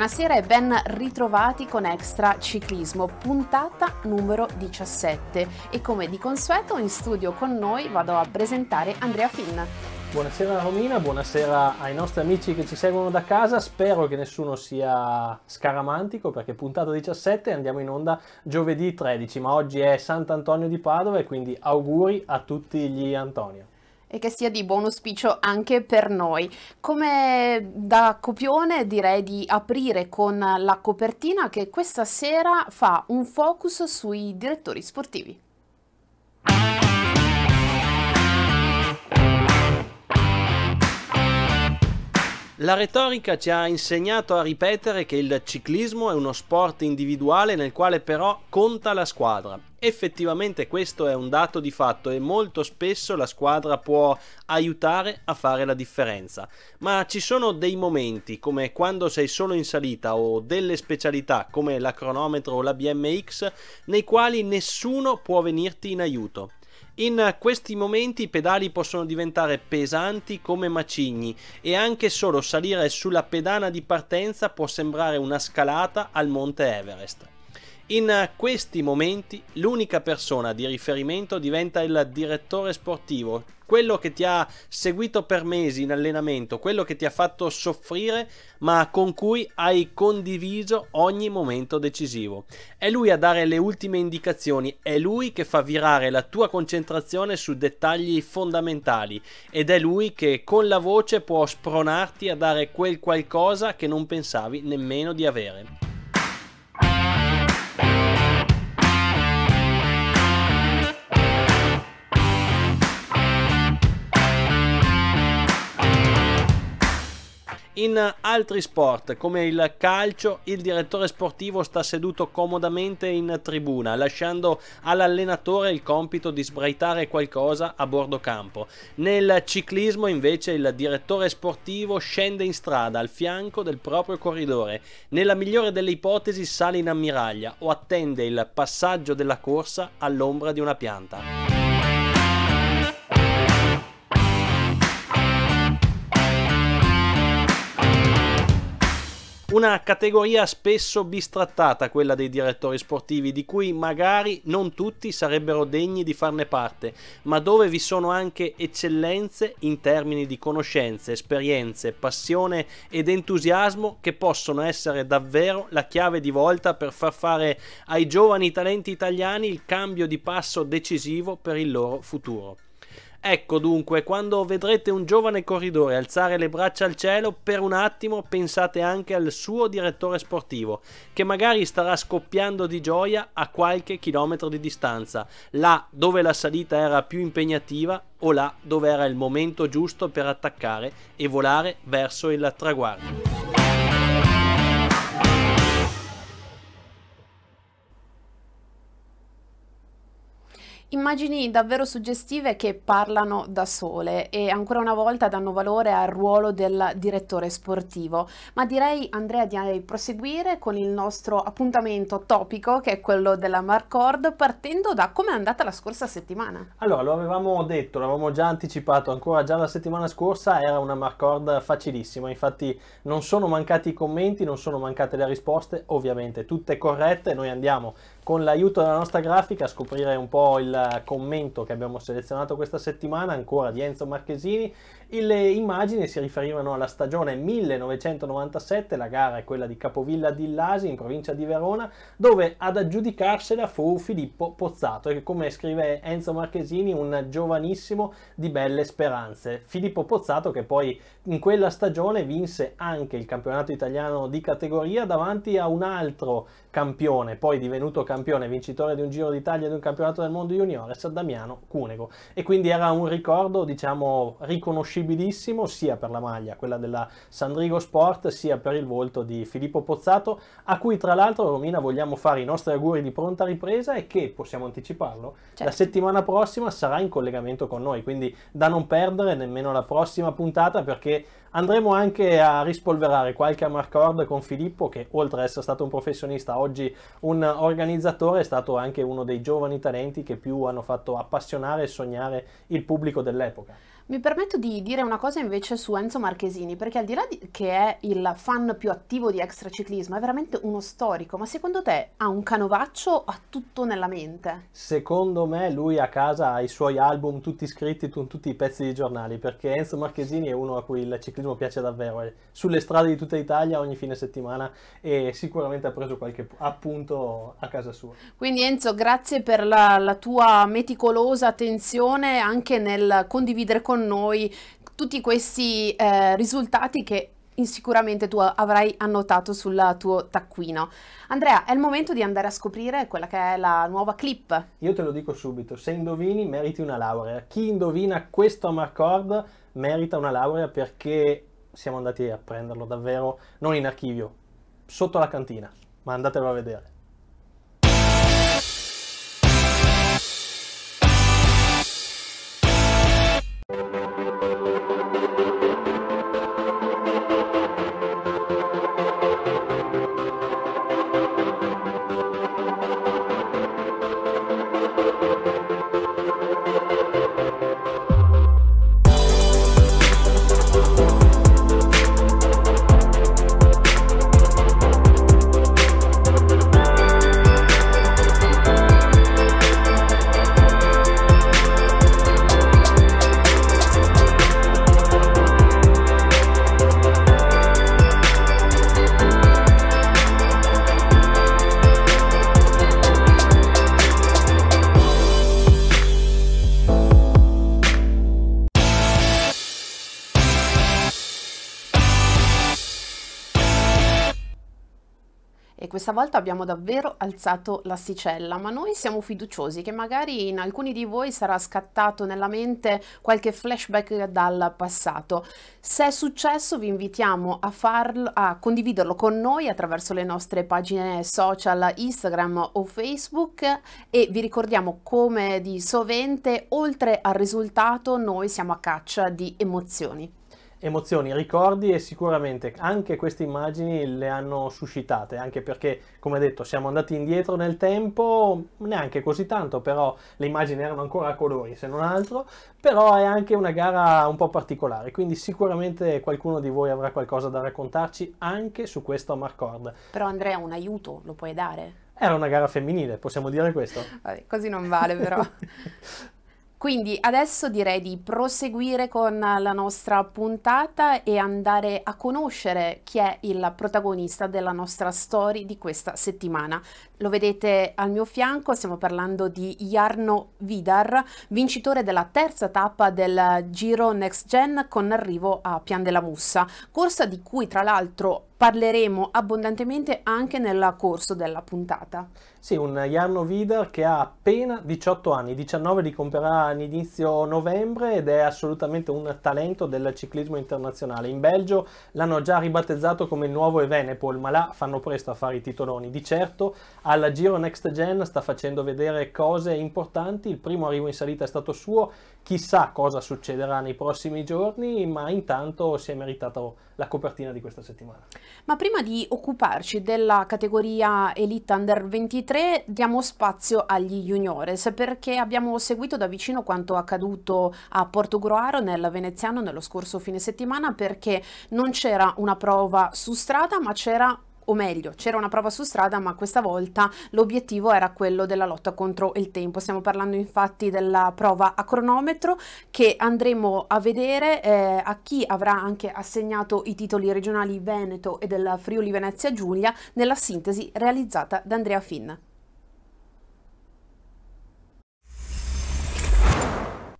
buonasera e ben ritrovati con Extra Ciclismo, puntata numero 17. E come di consueto in studio con noi vado a presentare Andrea Finn. Buonasera Romina, buonasera ai nostri amici che ci seguono da casa, spero che nessuno sia scaramantico perché puntata 17 andiamo in onda giovedì 13, ma oggi è Sant'Antonio di Padova e quindi auguri a tutti gli Antonio e che sia di buon auspicio anche per noi. Come da copione direi di aprire con la copertina che questa sera fa un focus sui direttori sportivi. La retorica ci ha insegnato a ripetere che il ciclismo è uno sport individuale nel quale però conta la squadra. Effettivamente questo è un dato di fatto e molto spesso la squadra può aiutare a fare la differenza. Ma ci sono dei momenti, come quando sei solo in salita o delle specialità come la cronometro o la BMX, nei quali nessuno può venirti in aiuto. In questi momenti i pedali possono diventare pesanti come macigni e anche solo salire sulla pedana di partenza può sembrare una scalata al monte Everest. In questi momenti l'unica persona di riferimento diventa il direttore sportivo, quello che ti ha seguito per mesi in allenamento, quello che ti ha fatto soffrire, ma con cui hai condiviso ogni momento decisivo. È lui a dare le ultime indicazioni, è lui che fa virare la tua concentrazione su dettagli fondamentali ed è lui che con la voce può spronarti a dare quel qualcosa che non pensavi nemmeno di avere. In altri sport, come il calcio, il direttore sportivo sta seduto comodamente in tribuna, lasciando all'allenatore il compito di sbraitare qualcosa a bordo campo. Nel ciclismo, invece, il direttore sportivo scende in strada al fianco del proprio corridore. Nella migliore delle ipotesi sale in ammiraglia o attende il passaggio della corsa all'ombra di una pianta. Una categoria spesso bistrattata, quella dei direttori sportivi, di cui magari non tutti sarebbero degni di farne parte, ma dove vi sono anche eccellenze in termini di conoscenze, esperienze, passione ed entusiasmo che possono essere davvero la chiave di volta per far fare ai giovani talenti italiani il cambio di passo decisivo per il loro futuro. Ecco dunque, quando vedrete un giovane corridore alzare le braccia al cielo, per un attimo pensate anche al suo direttore sportivo, che magari starà scoppiando di gioia a qualche chilometro di distanza, là dove la salita era più impegnativa o là dove era il momento giusto per attaccare e volare verso il traguardo. Immagini davvero suggestive che parlano da sole e ancora una volta danno valore al ruolo del direttore sportivo. Ma direi, Andrea, di proseguire con il nostro appuntamento topico, che è quello della Marcord, partendo da come è andata la scorsa settimana. Allora, lo avevamo detto, l'avevamo già anticipato, ancora già la settimana scorsa era una Marcord facilissima, infatti non sono mancati i commenti, non sono mancate le risposte, ovviamente tutte corrette, noi andiamo con l'aiuto della nostra grafica a scoprire un po' il commento che abbiamo selezionato questa settimana, ancora di Enzo Marchesini. Le immagini si riferivano alla stagione 1997, la gara è quella di Capovilla di Lasi in provincia di Verona, dove ad aggiudicarsela fu Filippo Pozzato, che come scrive Enzo Marchesini, un giovanissimo di belle speranze. Filippo Pozzato che poi in quella stagione vinse anche il campionato italiano di categoria davanti a un altro campione, poi divenuto campione, vincitore di un Giro d'Italia e di un campionato del mondo juniores, Damiano Cunego. E quindi era un ricordo, diciamo, riconoscibilissimo sia per la maglia, quella della Sandrigo Sport, sia per il volto di Filippo Pozzato, a cui tra l'altro Romina vogliamo fare i nostri auguri di pronta ripresa e che, possiamo anticiparlo, certo. la settimana prossima sarà in collegamento con noi, quindi da non perdere nemmeno la prossima puntata perché Andremo anche a rispolverare qualche amarcord con Filippo che oltre ad essere stato un professionista oggi un organizzatore è stato anche uno dei giovani talenti che più hanno fatto appassionare e sognare il pubblico dell'epoca. Mi permetto di dire una cosa invece su Enzo Marchesini, perché al di là di, che è il fan più attivo di extraciclismo, è veramente uno storico, ma secondo te ha un canovaccio ha tutto nella mente? Secondo me lui a casa ha i suoi album tutti scritti con tutti i pezzi di giornali, perché Enzo Marchesini è uno a cui il ciclismo piace davvero, è sulle strade di tutta Italia ogni fine settimana e sicuramente ha preso qualche appunto a casa sua. Quindi Enzo, grazie per la, la tua meticolosa attenzione anche nel condividere con con noi tutti questi eh, risultati che sicuramente tu avrai annotato sul tuo taccuino. Andrea, è il momento di andare a scoprire quella che è la nuova clip. Io te lo dico subito, se indovini meriti una laurea. Chi indovina questo Amarcord merita una laurea perché siamo andati a prenderlo davvero, non in archivio, sotto la cantina, ma andatelo a vedere. Volta abbiamo davvero alzato l'asticella, ma noi siamo fiduciosi che magari in alcuni di voi sarà scattato nella mente qualche flashback dal passato. Se è successo vi invitiamo a, farlo, a condividerlo con noi attraverso le nostre pagine social Instagram o Facebook e vi ricordiamo come di sovente oltre al risultato noi siamo a caccia di emozioni emozioni, ricordi e sicuramente anche queste immagini le hanno suscitate, anche perché, come detto, siamo andati indietro nel tempo, neanche così tanto, però le immagini erano ancora a colori, se non altro, però è anche una gara un po' particolare, quindi sicuramente qualcuno di voi avrà qualcosa da raccontarci anche su questo Marcord. Però Andrea, un aiuto lo puoi dare? Era una gara femminile, possiamo dire questo? Vabbè, così non vale però. Quindi adesso direi di proseguire con la nostra puntata e andare a conoscere chi è il protagonista della nostra storia di questa settimana. Lo vedete al mio fianco, stiamo parlando di Jarno Vidar, vincitore della terza tappa del Giro Next Gen con arrivo a Pian della Mussa, corsa di cui tra l'altro parleremo abbondantemente anche nel corso della puntata. Sì, un Jarno Vidar che ha appena 18 anni, 19 li compierà inizio novembre ed è assolutamente un talento del ciclismo internazionale. In Belgio l'hanno già ribattezzato come il nuovo Evenepol, ma là fanno presto a fare i titoloni. Di certo al Giro Next Gen sta facendo vedere cose importanti, il primo arrivo in salita è stato suo, chissà cosa succederà nei prossimi giorni, ma intanto si è meritato la copertina di questa settimana. Ma prima di occuparci della categoria Elite Under 23 diamo spazio agli juniores perché abbiamo seguito da vicino quanto accaduto a Portogruaro nel veneziano nello scorso fine settimana perché non c'era una prova su strada ma c'era o meglio, c'era una prova su strada, ma questa volta l'obiettivo era quello della lotta contro il tempo. Stiamo parlando infatti della prova a cronometro che andremo a vedere eh, a chi avrà anche assegnato i titoli regionali Veneto e del Friuli Venezia Giulia nella sintesi realizzata da Andrea Finn.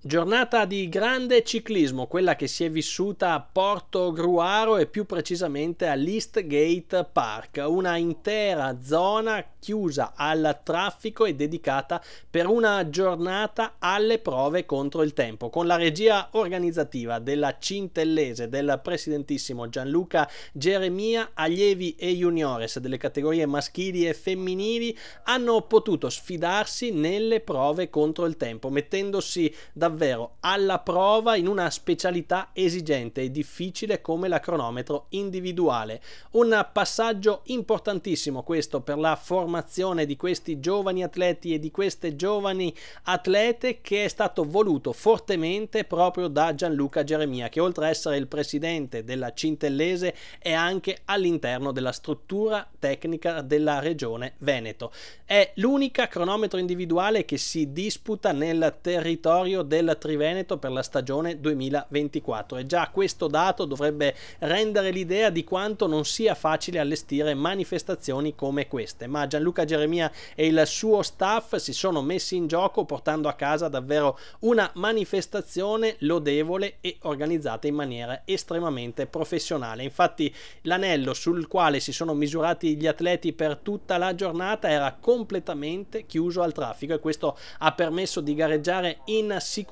Giornata di grande ciclismo, quella che si è vissuta a Porto Gruaro e più precisamente all'Eastgate Park, una intera zona chiusa al traffico e dedicata per una giornata alle prove contro il tempo, con la regia organizzativa della Cintellese del presidentissimo Gianluca Geremia, allievi e juniores delle categorie maschili e femminili hanno potuto sfidarsi nelle prove contro il tempo, mettendosi davvero davvero alla prova in una specialità esigente e difficile come la cronometro individuale. Un passaggio importantissimo questo per la formazione di questi giovani atleti e di queste giovani atlete che è stato voluto fortemente proprio da Gianluca Geremia che oltre a essere il presidente della Cintellese è anche all'interno della struttura tecnica della regione Veneto. È l'unica cronometro individuale che si disputa nel territorio del Triveneto per la stagione 2024 e già questo dato dovrebbe rendere l'idea di quanto non sia facile allestire manifestazioni come queste, ma Gianluca Geremia e il suo staff si sono messi in gioco portando a casa davvero una manifestazione lodevole e organizzata in maniera estremamente professionale. Infatti l'anello sul quale si sono misurati gli atleti per tutta la giornata era completamente chiuso al traffico e questo ha permesso di gareggiare in sicurezza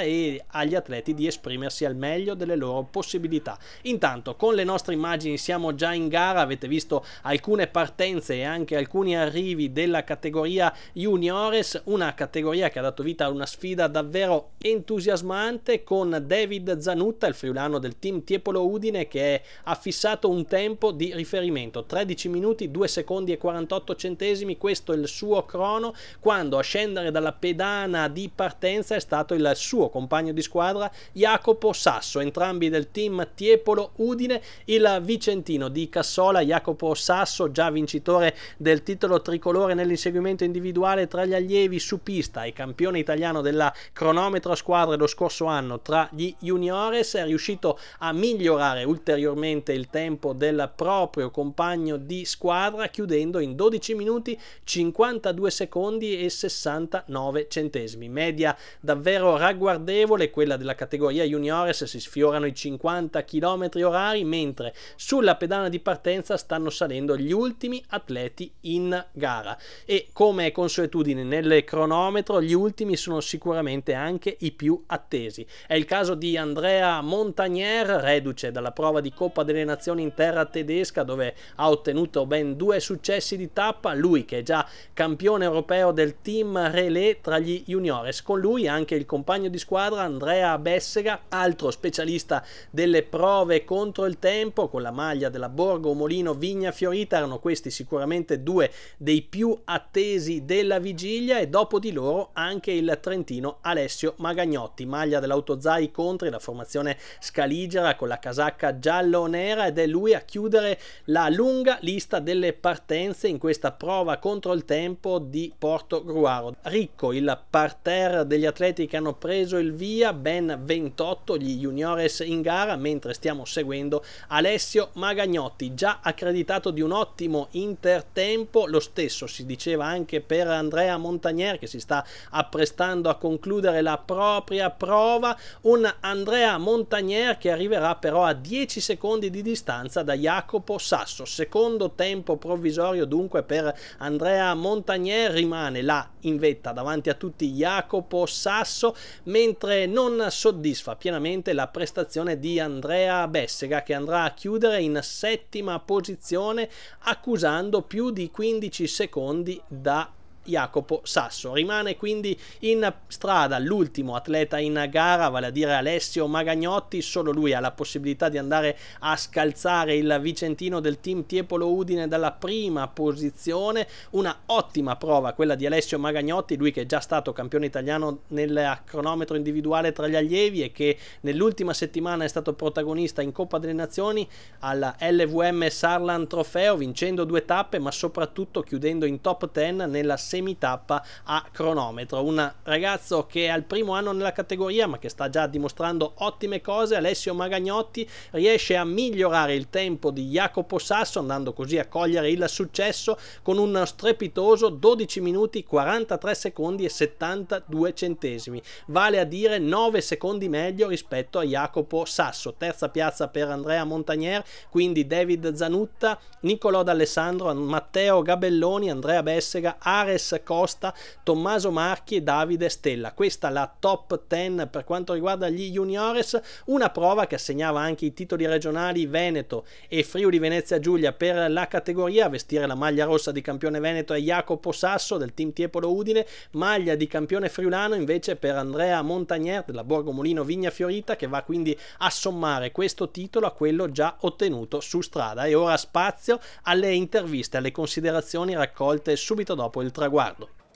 e agli atleti di esprimersi al meglio delle loro possibilità. Intanto con le nostre immagini siamo già in gara, avete visto alcune partenze e anche alcuni arrivi della categoria juniores, una categoria che ha dato vita a una sfida davvero entusiasmante con David Zanutta, il friulano del team Tiepolo Udine che ha fissato un tempo di riferimento 13 minuti 2 secondi e 48 centesimi, questo è il suo crono quando a scendere dalla pedana di partenza è stato il suo compagno di squadra Jacopo Sasso, entrambi del team Tiepolo Udine, il vicentino di Cassola Jacopo Sasso, già vincitore del titolo tricolore nell'inseguimento individuale tra gli allievi su pista e campione italiano della cronometro squadre lo scorso anno tra gli juniores, è riuscito a migliorare ulteriormente il tempo del proprio compagno di squadra chiudendo in 12 minuti 52 secondi e 69 centesimi. Media davvero ragguardevole quella della categoria juniores, si sfiorano i 50 km orari, mentre sulla pedana di partenza stanno salendo gli ultimi atleti in gara. E come è consuetudine nel cronometro, gli ultimi sono sicuramente anche i più attesi. È il caso di Andrea Montagnier, reduce dalla prova di Coppa delle Nazioni in terra tedesca, dove ha ottenuto ben due successi di tappa. Lui, che è già campione europeo del team relay tra gli juniores, con lui anche il compagno di squadra Andrea Bessega, altro specialista delle prove contro il tempo, con la maglia della Borgo Molino Vigna Fiorita. Erano questi sicuramente due dei più attesi della vigilia, e dopo di loro anche il trentino Alessio Magagnotti, maglia dell'Autozai Contri, la formazione scaligera con la casacca giallo-nera, ed è lui a chiudere la lunga lista delle partenze in questa prova contro il tempo di Porto Gruaro. Ricco il parterre degli atleti che hanno preso il via, ben 28 gli juniores in gara, mentre stiamo seguendo Alessio Magagnotti, già accreditato di un ottimo intertempo, lo stesso si diceva anche per Andrea Montagnier che si sta apprestando a concludere la propria prova, un Andrea Montagnier che arriverà però a 10 secondi di distanza da Jacopo Sasso, secondo tempo provvisorio dunque per Andrea Montagnier. Rimane là in vetta davanti a tutti Jacopo Sasso mentre non soddisfa pienamente la prestazione di Andrea Bessega che andrà a chiudere in settima posizione accusando più di 15 secondi da Jacopo Sasso. Rimane quindi in strada l'ultimo atleta in gara, vale a dire Alessio Magagnotti, solo lui ha la possibilità di andare a scalzare il vicentino del team Tiepolo Udine dalla prima posizione, una ottima prova quella di Alessio Magagnotti, lui che è già stato campione italiano nel cronometro individuale tra gli allievi e che nell'ultima settimana è stato protagonista in Coppa delle Nazioni alla LVM Sarlan Trofeo, vincendo due tappe ma soprattutto chiudendo in top 10 nella semitappa a cronometro. Un ragazzo che è al primo anno nella categoria ma che sta già dimostrando ottime cose, Alessio Magagnotti, riesce a migliorare il tempo di Jacopo Sasso andando così a cogliere il successo con un strepitoso 12 minuti 43 secondi e 72 centesimi, vale a dire 9 secondi meglio rispetto a Jacopo Sasso. Terza piazza per Andrea Montagnier, quindi David Zanutta, Nicolò D'Alessandro, Matteo Gabelloni, Andrea Bessega, Ares Alex Costa, Tommaso Marchi e Davide Stella. Questa la top 10 per quanto riguarda gli juniores, una prova che assegnava anche i titoli regionali Veneto e Friuli Venezia Giulia per la categoria, vestire la maglia rossa di campione Veneto è Jacopo Sasso del team Tiepolo Udine, maglia di campione friulano invece per Andrea Montagnier della Borgo Molino Vigna Fiorita che va quindi a sommare questo titolo a quello già ottenuto su strada e ora spazio alle interviste, alle considerazioni raccolte subito dopo il traguardo.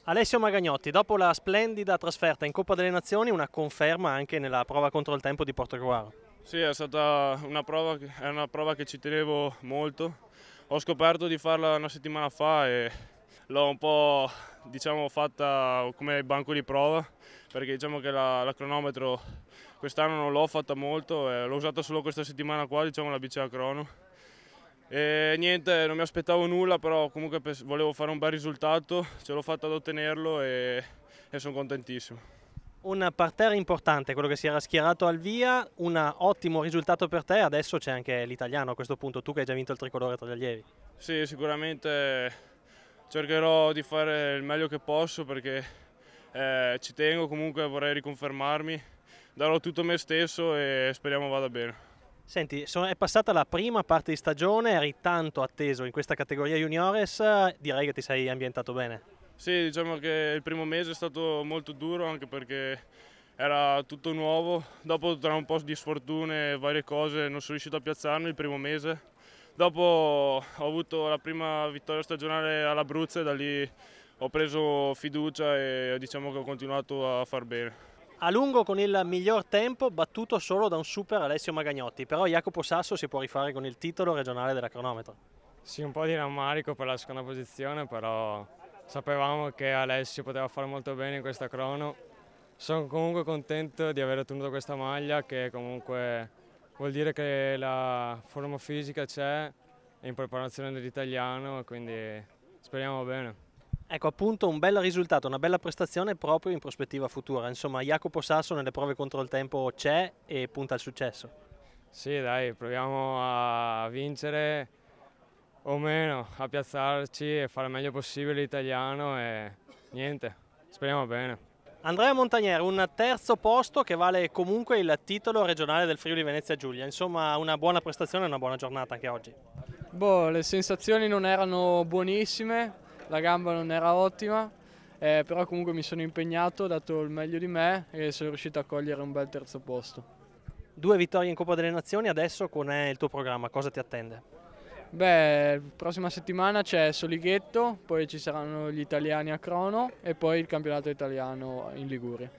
Alessio Magagnotti, dopo la splendida trasferta in Coppa delle Nazioni, una conferma anche nella prova contro il tempo di Portogruaro. Sì, è stata una prova, è una prova che ci tenevo molto. Ho scoperto di farla una settimana fa e l'ho un po' diciamo, fatta come banco di prova perché diciamo che la, la cronometro quest'anno non l'ho fatta molto, eh, l'ho usata solo questa settimana qua, diciamo la bici a crono. E niente, non mi aspettavo nulla, però comunque volevo fare un bel risultato, ce l'ho fatta ad ottenerlo e, e sono contentissimo un parterre importante, quello che si era schierato al via, un ottimo risultato per te, adesso c'è anche l'italiano a questo punto, tu che hai già vinto il tricolore tra gli allievi. Sì, sicuramente cercherò di fare il meglio che posso perché eh, ci tengo, comunque vorrei riconfermarmi, darò tutto me stesso e speriamo vada bene. Senti, è passata la prima parte di stagione, eri tanto atteso in questa categoria juniores, direi che ti sei ambientato bene. Sì, diciamo che il primo mese è stato molto duro anche perché era tutto nuovo. Dopo tra un po' di sfortune e varie cose non sono riuscito a piazzarmi il primo mese. Dopo ho avuto la prima vittoria stagionale all'Abruzzo e da lì ho preso fiducia e diciamo che ho continuato a far bene. A lungo con il miglior tempo battuto solo da un super Alessio Magagnotti, però Jacopo Sasso si può rifare con il titolo regionale della cronometro. Sì, un po' di rammarico per la seconda posizione, però sapevamo che Alessio poteva fare molto bene in questa crono. Sono comunque contento di aver ottenuto questa maglia che comunque vuol dire che la forma fisica c'è in preparazione dell'italiano quindi speriamo bene. Ecco appunto un bel risultato, una bella prestazione proprio in prospettiva futura. Insomma Jacopo Sasso nelle prove contro il tempo c'è e punta al successo. Sì dai, proviamo a vincere o meno a piazzarci e fare il meglio possibile l'italiano e niente, speriamo bene. Andrea Montagnier, un terzo posto che vale comunque il titolo regionale del Friuli Venezia Giulia, insomma una buona prestazione e una buona giornata anche oggi. Boh, le sensazioni non erano buonissime, la gamba non era ottima, eh, però comunque mi sono impegnato, ho dato il meglio di me e sono riuscito a cogliere un bel terzo posto. Due vittorie in Coppa delle Nazioni, adesso qual è il tuo programma? Cosa ti attende? Beh, prossima settimana c'è Solighetto, poi ci saranno gli italiani a Crono e poi il campionato italiano in Liguria.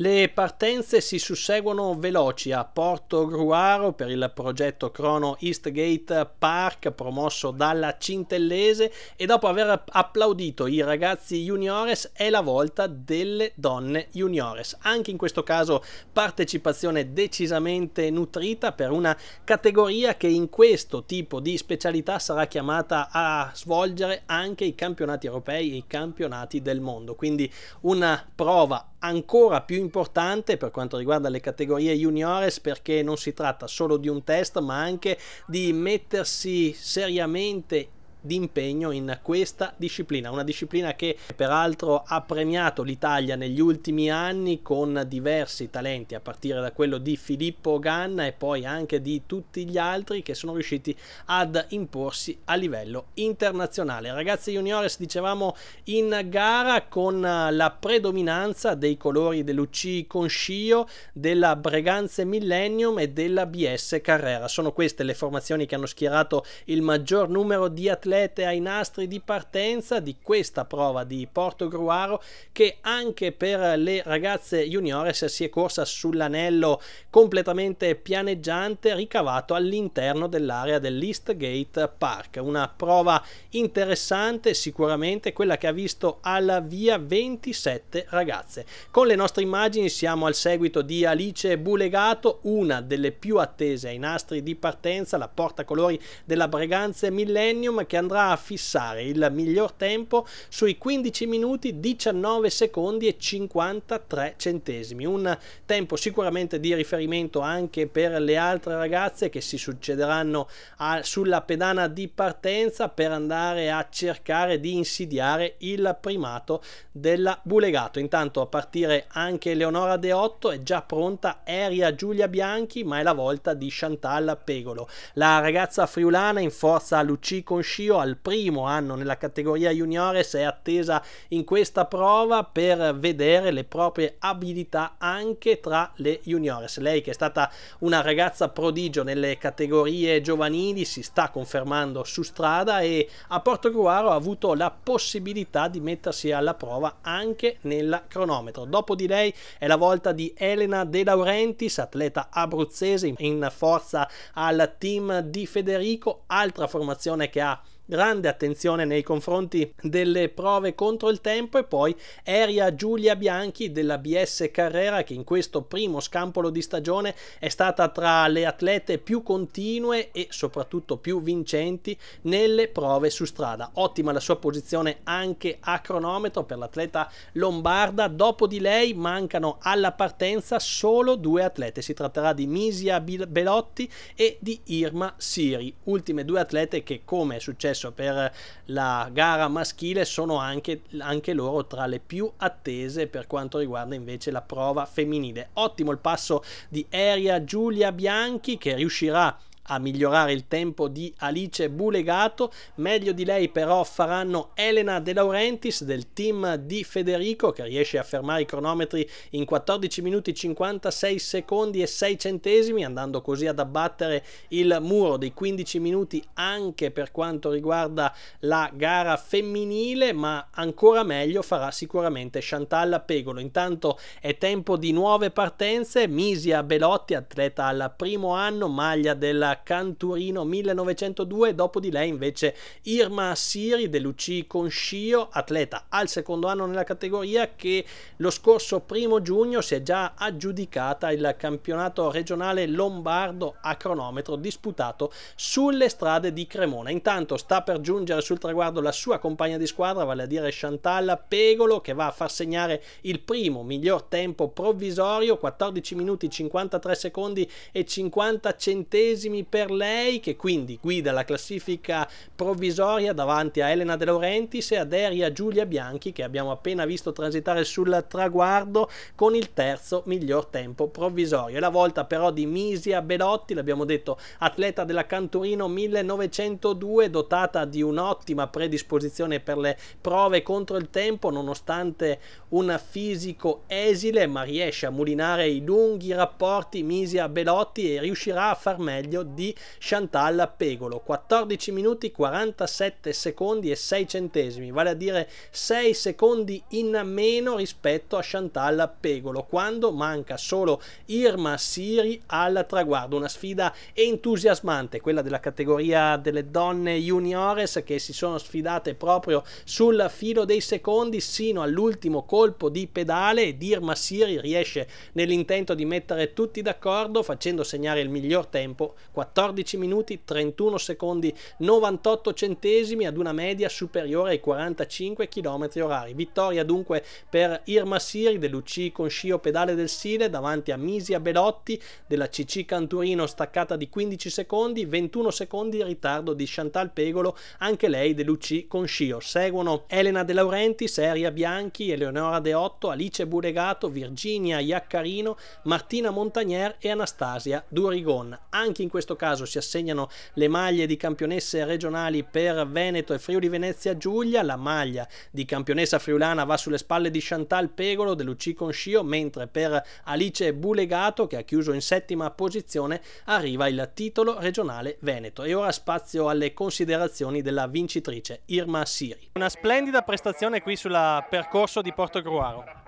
Le partenze si susseguono veloci a Porto Gruaro per il progetto Crono Eastgate Park promosso dalla Cintellese e dopo aver applaudito i ragazzi juniores è la volta delle donne juniores. Anche in questo caso partecipazione decisamente nutrita per una categoria che in questo tipo di specialità sarà chiamata a svolgere anche i campionati europei e i campionati del mondo. Quindi una prova ancora più importante per quanto riguarda le categorie juniores perché non si tratta solo di un test ma anche di mettersi seriamente di impegno in questa disciplina, una disciplina che peraltro ha premiato l'Italia negli ultimi anni con diversi talenti, a partire da quello di Filippo Ganna e poi anche di tutti gli altri che sono riusciti ad imporsi a livello internazionale. Ragazzi juniores, dicevamo in gara con la predominanza dei colori dell'UC Conscio, della Breganze Millennium e della BS Carrera. Sono queste le formazioni che hanno schierato il maggior numero di atleti atlete ai nastri di partenza di questa prova di Porto Gruaro che anche per le ragazze juniores si è corsa sull'anello completamente pianeggiante ricavato all'interno dell'area dell'Eastgate Park. Una prova interessante sicuramente quella che ha visto alla via 27 ragazze. Con le nostre immagini siamo al seguito di Alice Bulegato, una delle più attese ai nastri di partenza, la portacolori della Breganze Millennium che andrà a fissare il miglior tempo sui 15 minuti 19 secondi e 53 centesimi, un tempo sicuramente di riferimento anche per le altre ragazze che si succederanno a, sulla pedana di partenza per andare a cercare di insidiare il primato della Bulegato. Intanto a partire anche Leonora De Otto è già pronta Eria Giulia Bianchi, ma è la volta di Chantal Pegolo. La ragazza friulana in forza a Luci Conscio al primo anno nella categoria juniores è attesa in questa prova per vedere le proprie abilità anche tra le juniores. Lei che è stata una ragazza prodigio nelle categorie giovanili si sta confermando su strada e a Portogruaro ha avuto la possibilità di mettersi alla prova anche nel cronometro. Dopo di lei è la volta di Elena De Laurentiis, atleta abruzzese in forza al team di Federico, altra formazione che ha grande attenzione nei confronti delle prove contro il tempo e poi Eria Giulia Bianchi della BS Carrera che in questo primo scampolo di stagione è stata tra le atlete più continue e soprattutto più vincenti nelle prove su strada. Ottima la sua posizione anche a cronometro per l'atleta lombarda. Dopo di lei mancano alla partenza solo due atlete. Si tratterà di Misia Belotti e di Irma Siri, ultime due atlete che come è successo successo per la gara maschile sono anche, anche loro tra le più attese per quanto riguarda invece la prova femminile. Ottimo il passo di Eria Giulia Bianchi che riuscirà a migliorare il tempo di Alice Bulegato. Meglio di lei però faranno Elena De Laurentiis del team di Federico che riesce a fermare i cronometri in 14 minuti 56 secondi e 6 centesimi andando così ad abbattere il muro dei 15 minuti anche per quanto riguarda la gara femminile ma ancora meglio farà sicuramente Chantal Pegolo. Intanto è tempo di nuove partenze. Misia Belotti atleta al primo anno maglia della Canturino 1902, dopo di lei invece Irma Siri dell'UC Conscio, atleta al secondo anno nella categoria che lo scorso primo giugno si è già aggiudicata il campionato regionale lombardo a cronometro disputato sulle strade di Cremona. Intanto sta per giungere sul traguardo la sua compagna di squadra, vale a dire Chantal Pegolo, che va a far segnare il primo miglior tempo provvisorio, 14 minuti 53 secondi e 50 centesimi per lei che quindi guida la classifica provvisoria davanti a Elena De Laurentiis e a Deria Giulia Bianchi che abbiamo appena visto transitare sul traguardo con il terzo miglior tempo provvisorio. È la volta però di Misia Belotti, l'abbiamo detto, atleta della Canturino 1902, dotata di un'ottima predisposizione per le prove contro il tempo, nonostante un fisico esile, ma riesce a mulinare i lunghi rapporti Misia Belotti e riuscirà a far meglio di Chantal Pegolo. 14 minuti 47 secondi e 6 centesimi vale a dire 6 secondi in meno rispetto a Chantal Pegolo quando manca solo Irma Siri al traguardo una sfida entusiasmante quella della categoria delle donne juniores che si sono sfidate proprio sul filo dei secondi sino all'ultimo colpo di pedale ed Irma Siri riesce nell'intento di mettere tutti d'accordo facendo segnare il miglior tempo 14 minuti 31 secondi 98 centesimi ad una media superiore ai 45 km orari. Vittoria dunque per Irma Siri dell'UC con Scio Pedale del Sile davanti a Misia Belotti della CC Canturino staccata di 15 secondi, 21 secondi di ritardo di Chantal Pegolo, anche lei dell'UC con Scio. Seguono Elena De Laurenti, Seria Bianchi, Eleonora De Otto, Alice Bulegato, Virginia Iaccarino, Martina Montagnier e Anastasia Durigon. Anche in questo caso si assegnano le maglie di campionesse regionali per Veneto e Friuli Venezia Giulia, la maglia di campionessa friulana va sulle spalle di Chantal Pegolo dell'UC Conscio, mentre per Alice Bulegato, che ha chiuso in settima posizione, arriva il titolo regionale Veneto. E ora spazio alle considerazioni della vincitrice Irma Siri. Una splendida prestazione qui sul percorso di Porto Gruaro.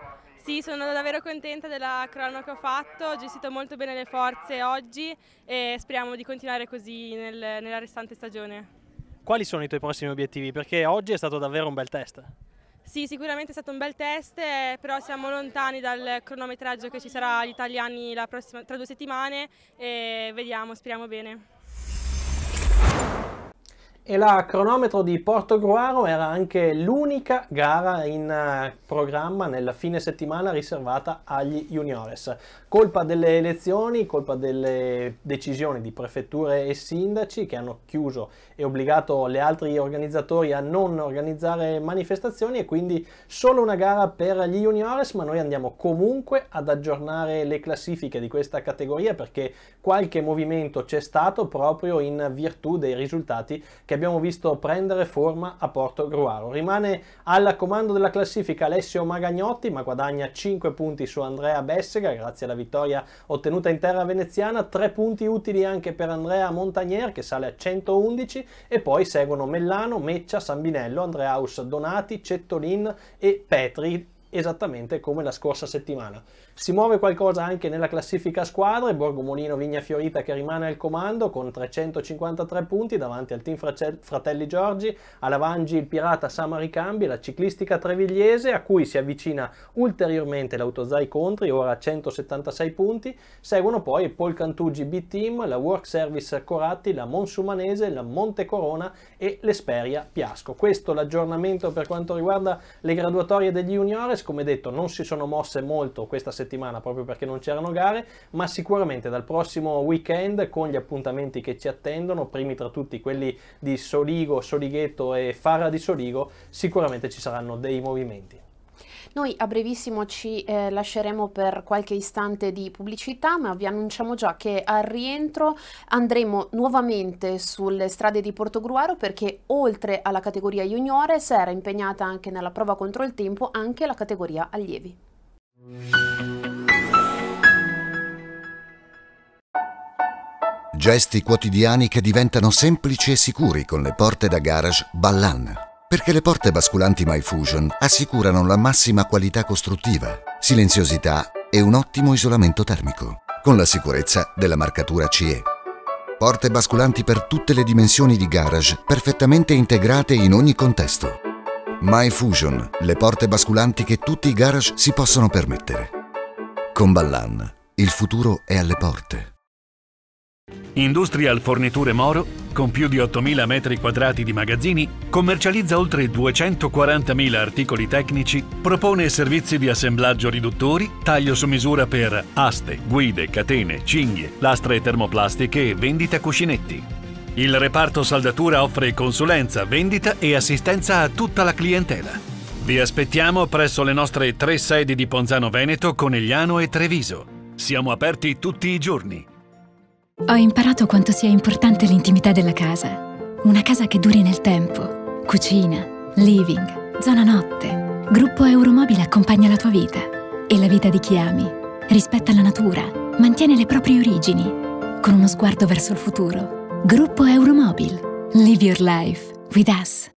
Sì, sono davvero contenta della crono che ho fatto, ho gestito molto bene le forze oggi e speriamo di continuare così nel, nella restante stagione. Quali sono i tuoi prossimi obiettivi? Perché oggi è stato davvero un bel test. Sì, sicuramente è stato un bel test, eh, però siamo lontani dal cronometraggio che ci sarà agli italiani prossima, tra due settimane e vediamo, speriamo bene. E la cronometro di Portogruaro era anche l'unica gara in uh, programma nella fine settimana riservata agli juniores. Colpa delle elezioni, colpa delle decisioni di prefetture e sindaci che hanno chiuso e obbligato gli altri organizzatori a non organizzare manifestazioni e quindi solo una gara per gli juniores, ma noi andiamo comunque ad aggiornare le classifiche di questa categoria perché qualche movimento c'è stato proprio in virtù dei risultati che abbiamo visto prendere forma a Porto Gruaro. Rimane al comando della classifica Alessio Magagnotti, ma guadagna 5 punti su Andrea Bessega grazie alla vittoria ottenuta in terra veneziana, 3 punti utili anche per Andrea Montagnier che sale a 111 e poi seguono Mellano, Meccia, Sambinello, Andreaus Donati, Cettolin e Petri esattamente come la scorsa settimana. Si muove qualcosa anche nella classifica squadre, Borgomolino Vigna Fiorita che rimane al comando con 353 punti davanti al team Fratelli Giorgi, Alavangi il Pirata Samaricambi, la ciclistica trevigliese a cui si avvicina ulteriormente l'Autozai Contri, ora a 176 punti, seguono poi il Polcantugi B-Team, la Work Service Coratti, la Monsumanese, la Monte Corona e l'Esperia Piasco. Questo l'aggiornamento per quanto riguarda le graduatorie degli juniores, come detto non si sono mosse molto questa settimana settimana proprio perché non c'erano gare, ma sicuramente dal prossimo weekend con gli appuntamenti che ci attendono, primi tra tutti quelli di Soligo, Solighetto e Fara di Soligo, sicuramente ci saranno dei movimenti. Noi a brevissimo ci eh, lasceremo per qualche istante di pubblicità, ma vi annunciamo già che al rientro andremo nuovamente sulle strade di Portogruaro perché oltre alla categoria juniores era impegnata anche nella prova contro il tempo anche la categoria allievi. Gesti quotidiani che diventano semplici e sicuri con le porte da garage Ballan. Perché le porte basculanti MyFusion assicurano la massima qualità costruttiva, silenziosità e un ottimo isolamento termico, con la sicurezza della marcatura CE. Porte basculanti per tutte le dimensioni di garage, perfettamente integrate in ogni contesto. MyFusion, le porte basculanti che tutti i garage si possono permettere. Con Ballan, il futuro è alle porte. Industrial Forniture Moro, con più di 8.000 metri quadrati di magazzini, commercializza oltre 240.000 articoli tecnici, propone servizi di assemblaggio riduttori, taglio su misura per aste, guide, catene, cinghie, lastre termoplastiche e vendita cuscinetti. Il reparto saldatura offre consulenza, vendita e assistenza a tutta la clientela. Vi aspettiamo presso le nostre tre sedi di Ponzano Veneto, Conegliano e Treviso. Siamo aperti tutti i giorni. Ho imparato quanto sia importante l'intimità della casa. Una casa che duri nel tempo. Cucina, living, zona notte. Gruppo Euromobile accompagna la tua vita e la vita di chi ami. Rispetta la natura, mantiene le proprie origini, con uno sguardo verso il futuro. Gruppo Euromobile. Live your life with us.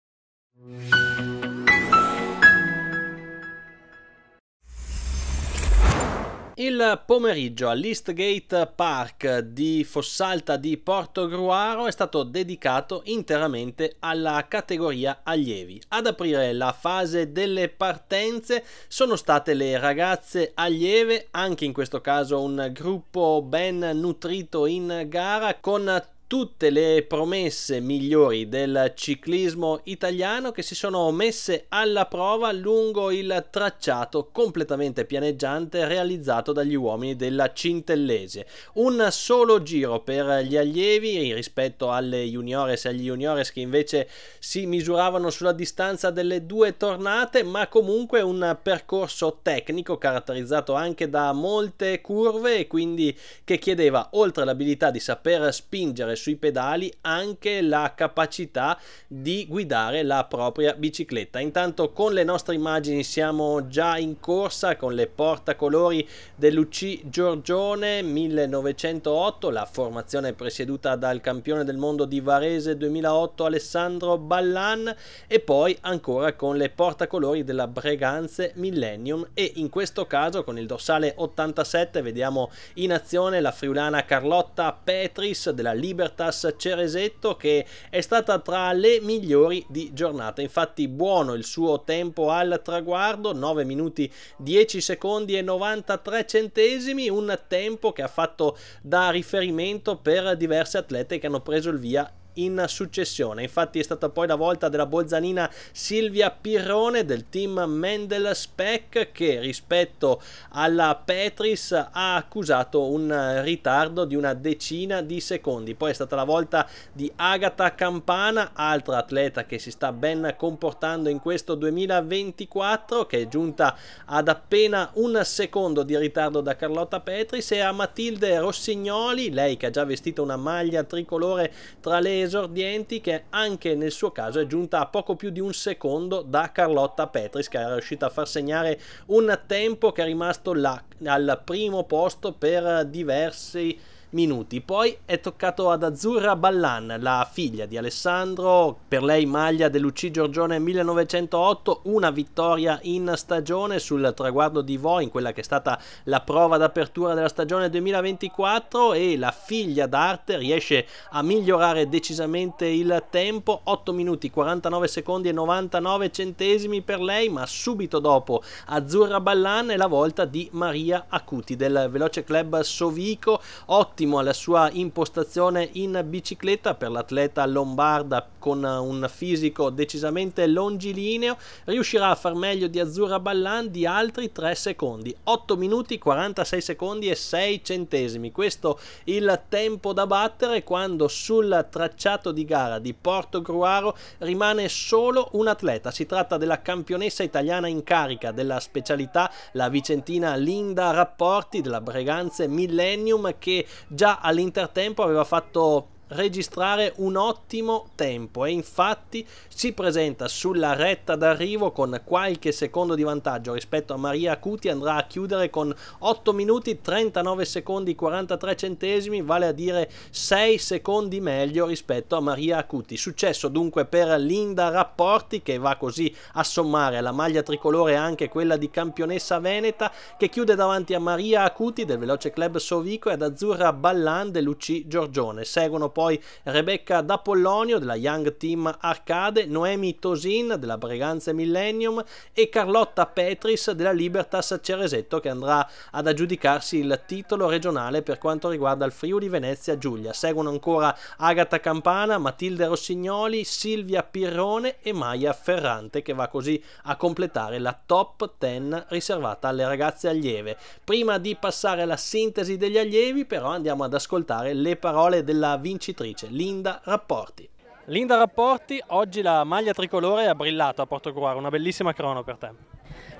Il pomeriggio all'Eastgate Park di Fossalta di Portogruaro è stato dedicato interamente alla categoria allievi. Ad aprire la fase delle partenze sono state le ragazze allieve, anche in questo caso un gruppo ben nutrito in gara con tutte le promesse migliori del ciclismo italiano che si sono messe alla prova lungo il tracciato completamente pianeggiante realizzato dagli uomini della Cintellese. Un solo giro per gli allievi rispetto alle juniores e agli juniores che invece si misuravano sulla distanza delle due tornate, ma comunque un percorso tecnico caratterizzato anche da molte curve e quindi che chiedeva oltre l'abilità di saper spingere sui pedali anche la capacità di guidare la propria bicicletta. Intanto con le nostre immagini siamo già in corsa con le portacolori dell'UC Giorgione 1908, la formazione presieduta dal campione del mondo di Varese 2008 Alessandro Ballan e poi ancora con le portacolori della Breganze Millennium e in questo caso con il dorsale 87 vediamo in azione la friulana Carlotta Petris della Libertà Veritas Ceresetto che è stata tra le migliori di giornata. Infatti buono il suo tempo al traguardo, 9 minuti 10 secondi e 93 centesimi, un tempo che ha fatto da riferimento per diverse atlete che hanno preso il via in successione. Infatti è stata poi la volta della bolzanina Silvia Pirrone del team Mendel Spec che rispetto alla Petris ha accusato un ritardo di una decina di secondi. Poi è stata la volta di Agata Campana, altra atleta che si sta ben comportando in questo 2024 che è giunta ad appena un secondo di ritardo da Carlotta Petris e a Matilde Rossignoli, lei che ha già vestito una maglia tricolore tra le esordienti che anche nel suo caso è giunta a poco più di un secondo da Carlotta Petris che era riuscita a far segnare un tempo che è rimasto là al primo posto per diversi minuti. Poi è toccato ad Azzurra Ballan, la figlia di Alessandro, per lei maglia dell'UC Giorgione 1908, una vittoria in stagione sul traguardo di Vo in quella che è stata la prova d'apertura della stagione 2024 e la figlia d'arte riesce a migliorare decisamente il tempo, 8 minuti 49 secondi e 99 centesimi per lei, ma subito dopo Azzurra Ballan è la volta di Maria Acuti del Veloce Club Sovico, ottimo ottimo alla sua impostazione in bicicletta per l'atleta lombarda con un fisico decisamente longilineo. Riuscirà a far meglio di Azzurra Ballan di altri 3 secondi. 8 minuti 46 secondi e 6 centesimi. Questo il tempo da battere quando sul tracciato di gara di Porto Gruaro rimane solo un atleta. Si tratta della campionessa italiana in carica della specialità la vicentina Linda Rapporti della Breganze Millennium che già all'intertempo aveva fatto registrare un ottimo tempo e infatti si presenta sulla retta d'arrivo con qualche secondo di vantaggio rispetto a Maria Acuti andrà a chiudere con 8 minuti 39 secondi 43 centesimi vale a dire 6 secondi meglio rispetto a Maria Acuti. Successo dunque per Linda Rapporti che va così a sommare alla maglia tricolore anche quella di campionessa veneta che chiude davanti a Maria Acuti del Veloce Club Sovico e ad Azzurra Ballan dell'UC Giorgione. Seguono poi poi Rebecca D'Apollonio della Young Team Arcade, Noemi Tosin della Breganze Millennium e Carlotta Petris della Libertas Ceresetto che andrà ad aggiudicarsi il titolo regionale per quanto riguarda il Friuli Venezia Giulia. Seguono ancora Agata Campana, Matilde Rossignoli, Silvia Pirrone e Maia Ferrante che va così a completare la top 10 riservata alle ragazze allieve. Prima di passare alla sintesi degli allievi però andiamo ad ascoltare le parole della vincitrice vincitrice Linda Rapporti. Linda Rapporti, oggi la maglia tricolore ha brillato a Porto Gruaro, una bellissima crono per te.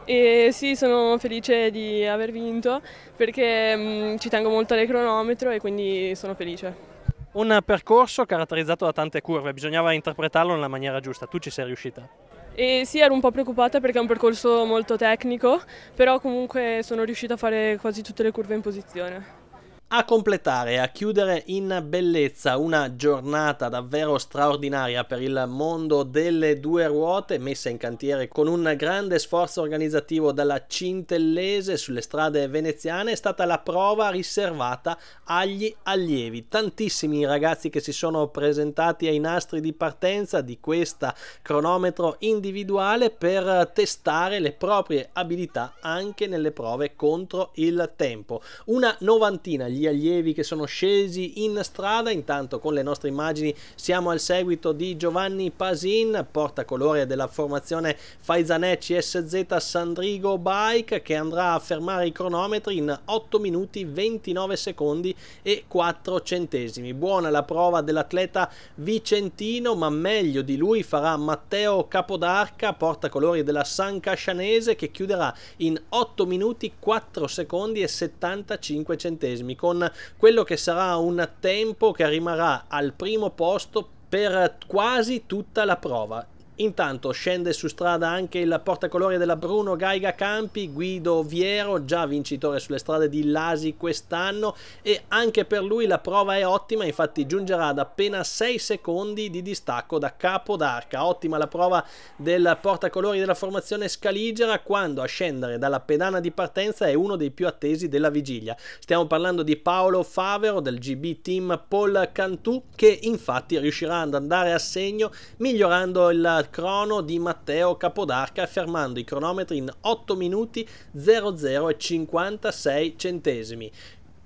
E sì, sono felice di aver vinto perché mh, mm, ci tengo molto alle cronometro e quindi sono felice. Un percorso caratterizzato da tante curve, bisognava interpretarlo nella maniera giusta, tu ci sei riuscita? E sì, ero un po' preoccupata perché è un percorso molto tecnico, però comunque sono riuscita a fare quasi tutte le curve in posizione. A completare e a chiudere in bellezza una giornata davvero straordinaria per il mondo delle due ruote messa in cantiere con un grande sforzo organizzativo dalla Cintellese sulle strade veneziane è stata la prova riservata agli allievi. Tantissimi ragazzi che si sono presentati ai nastri di partenza di questa cronometro individuale per testare le proprie abilità anche nelle prove contro il tempo. Una novantina gli gli allievi che sono scesi in strada. Intanto con le nostre immagini siamo al seguito di Giovanni Pasin, portacolore della formazione Faisanè CSZ Sandrigo Bike che andrà a fermare i cronometri in 8 minuti 29 secondi e 4 centesimi. Buona la prova dell'atleta vicentino, ma meglio di lui farà Matteo Capodarca, portacolori della San Cascianese che chiuderà in 8 minuti 4 secondi e 75 centesimi con con quello che sarà un tempo che rimarrà al primo posto per quasi tutta la prova. Intanto scende su strada anche il portacolore della Bruno Gaiga Campi, Guido Viero, già vincitore sulle strade di Lasi quest'anno e anche per lui la prova è ottima, infatti giungerà ad appena 6 secondi di distacco da capo d'arca. Ottima la prova del portacolori della formazione Scaligera quando a scendere dalla pedana di partenza è uno dei più attesi della vigilia. Stiamo parlando di Paolo Favero del GB Team Paul Cantù che infatti riuscirà ad andare a segno migliorando il crono di Matteo Capodarca fermando i cronometri in 8 minuti 00 e 56 centesimi.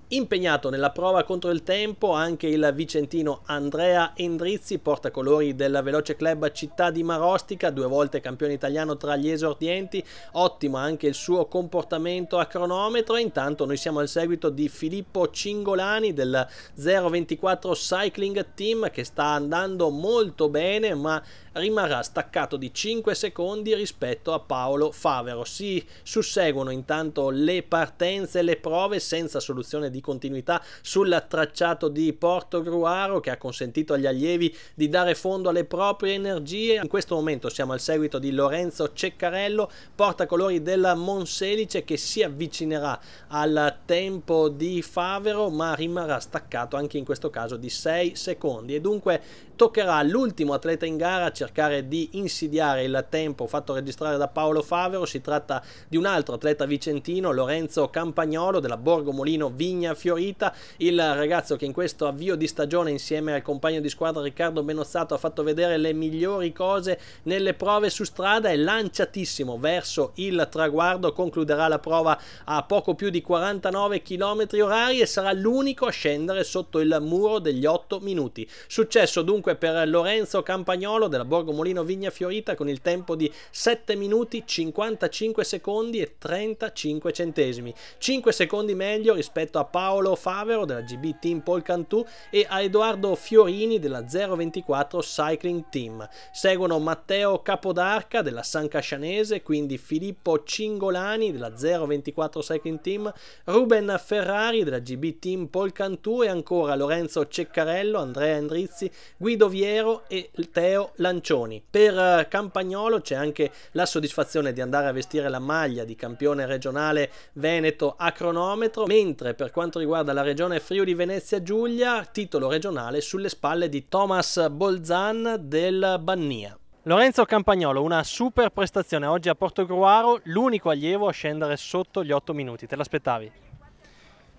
Impegnato nella prova contro il tempo anche il vicentino Andrea Endrizzi, portacolori del Veloce Club Città di Marostica, due volte campione italiano tra gli esordienti, ottimo anche il suo comportamento a cronometro. Intanto noi siamo al seguito di Filippo Cingolani del 024 Cycling Team che sta andando molto bene ma rimarrà staccato di 5 secondi rispetto a Paolo Favero. Si susseguono intanto le partenze le prove senza soluzione di continuità sul tracciato di Porto Gruaro che ha consentito agli allievi di dare fondo alle proprie energie. In questo momento siamo al seguito di Lorenzo Ceccarello, portacolori del Monselice che si avvicinerà al tempo di Favero ma rimarrà staccato anche in questo caso di 6 secondi e dunque toccherà all'ultimo atleta in gara cercare di insidiare il tempo fatto registrare da Paolo Favero. Si tratta di un altro atleta vicentino, Lorenzo Campagnolo della Borgo Molino Vigna Fiorita, il ragazzo che in questo avvio di stagione insieme al compagno di squadra Riccardo Benozzato ha fatto vedere le migliori cose nelle prove su strada è lanciatissimo verso il traguardo, concluderà la prova a poco più di 49 km orari e sarà l'unico a scendere sotto il muro degli 8 minuti. Successo dunque per Lorenzo Campagnolo della Borgo Molino Vigna Fiorita con il tempo di 7 minuti 55 secondi e 35 centesimi. 5 secondi meglio rispetto a Paolo Favero della GB Team Paul Cantù e a Edoardo Fiorini della 024 Cycling Team. Seguono Matteo Capodarca della San Cascianese, quindi Filippo Cingolani della 024 Cycling Team, Ruben Ferrari della GB Team Paul Cantù e ancora Lorenzo Ceccarello, Andrea Endrizzi, Guido Viero e Teo Lancioni. Lancioni. Per eh, Campagnolo c'è anche la soddisfazione di andare a vestire la maglia di campione regionale Veneto a cronometro, mentre per quanto riguarda la regione Friuli Venezia Giulia, titolo regionale sulle spalle di Thomas Bolzan del Bannia. Lorenzo Campagnolo, una super prestazione oggi a Portogruaro, l'unico allievo a scendere sotto gli 8 minuti. Te l'aspettavi?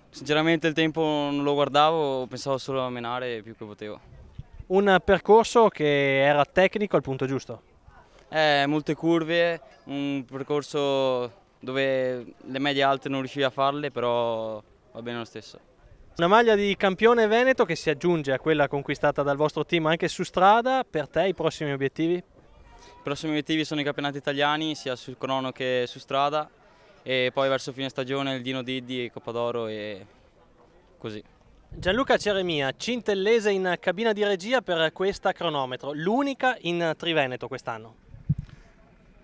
Sinceramente il tempo non lo guardavo, pensavo solo a menare più che potevo un percorso che era tecnico al punto giusto. Eh, molte curve, un percorso dove le medie alte non riuscivi a farle, però va bene lo stesso. Una maglia di campione veneto che si aggiunge a quella conquistata dal vostro team anche su strada, per te i prossimi obiettivi? I prossimi obiettivi sono i campionati italiani, sia sul crono che su strada, e poi verso fine stagione il Dino Diddi, Coppa d'Oro e così. Gianluca Ceremia, Cintellese in cabina di regia per questa cronometro, l'unica in Triveneto quest'anno.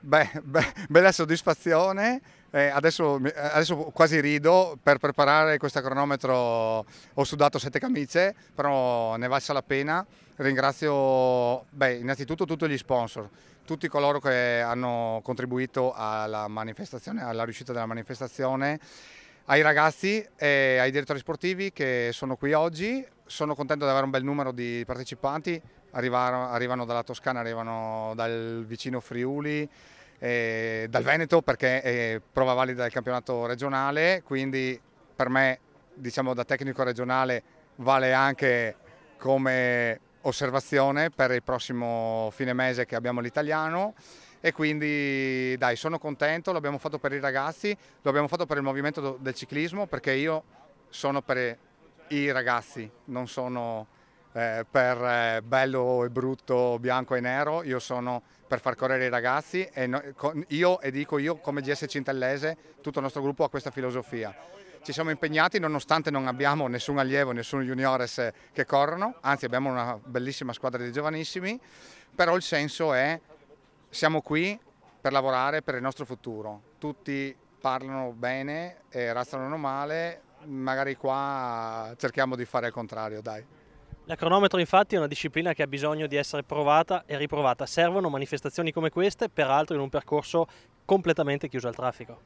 Beh, beh, bella soddisfazione, eh, adesso, adesso, quasi rido, per preparare questa cronometro ho sudato sette camicie, però ne valsa la pena. Ringrazio beh, innanzitutto tutti gli sponsor, tutti coloro che hanno contribuito alla, alla riuscita della manifestazione ai ragazzi e ai direttori sportivi che sono qui oggi. Sono contento di avere un bel numero di partecipanti, arrivano, arrivano dalla Toscana, arrivano dal vicino Friuli, eh, dal Veneto perché è prova valida del campionato regionale, quindi per me diciamo da tecnico regionale vale anche come osservazione per il prossimo fine mese che abbiamo l'italiano. E quindi dai sono contento, l'abbiamo fatto per i ragazzi, lo abbiamo fatto per il movimento del ciclismo perché io sono per i ragazzi, non sono eh, per eh, bello e brutto, bianco e nero, io sono per far correre i ragazzi e no, io e dico io come GS Cintellese, tutto il nostro gruppo ha questa filosofia. Ci siamo impegnati nonostante non abbiamo nessun allievo, nessun juniores che corrono, anzi abbiamo una bellissima squadra di giovanissimi, però il senso è siamo qui per lavorare per il nostro futuro. Tutti parlano bene e razzolano male, magari qua cerchiamo di fare il contrario, dai. La cronometro infatti è una disciplina che ha bisogno di essere provata e riprovata. Servono manifestazioni come queste, peraltro in un percorso completamente chiuso al traffico.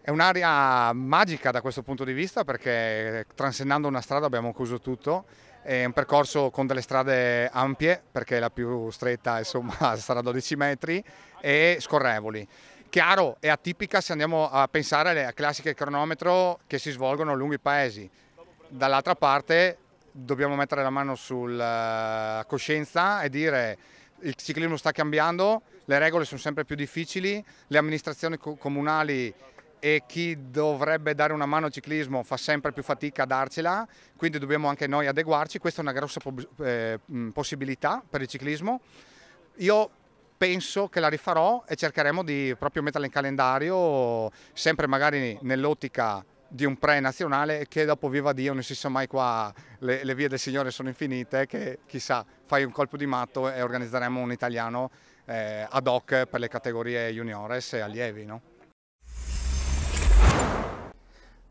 È un'area magica da questo punto di vista perché transennando una strada abbiamo chiuso tutto è un percorso con delle strade ampie, perché la più stretta insomma, sarà 12 metri, e scorrevoli. Chiaro, è atipica se andiamo a pensare alle classiche cronometro che si svolgono lungo i paesi. Dall'altra parte dobbiamo mettere la mano sulla coscienza e dire il ciclismo sta cambiando, le regole sono sempre più difficili, le amministrazioni comunali e chi dovrebbe dare una mano al ciclismo fa sempre più fatica a darcela, quindi dobbiamo anche noi adeguarci, questa è una grossa eh, possibilità per il ciclismo. Io penso che la rifarò e cercheremo di proprio metterla in calendario, sempre magari nell'ottica di un pre-nazionale che dopo viva Dio non si sa mai qua le, le, vie del Signore sono infinite che chissà fai un colpo di matto e organizzeremo un italiano eh, ad hoc per le categorie juniores e allievi no?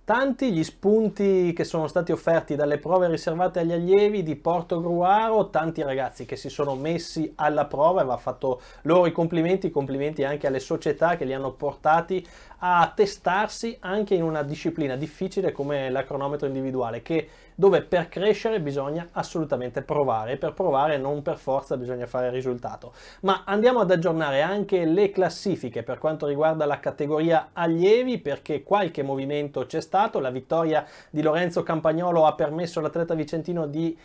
Tanti gli spunti che sono stati offerti dalle prove riservate agli allievi di Porto Gruaro, tanti ragazzi che si sono messi alla prova e va fatto loro i complimenti, complimenti anche alle società che li hanno portati a testarsi anche in una disciplina difficile come la cronometro individuale, che, dove per crescere bisogna assolutamente provare e per provare non per forza bisogna fare risultato. Ma andiamo ad aggiornare anche le classifiche per quanto riguarda la categoria allievi perché qualche movimento c'è stato, la vittoria di Lorenzo Campagnolo ha permesso all'atleta vicentino di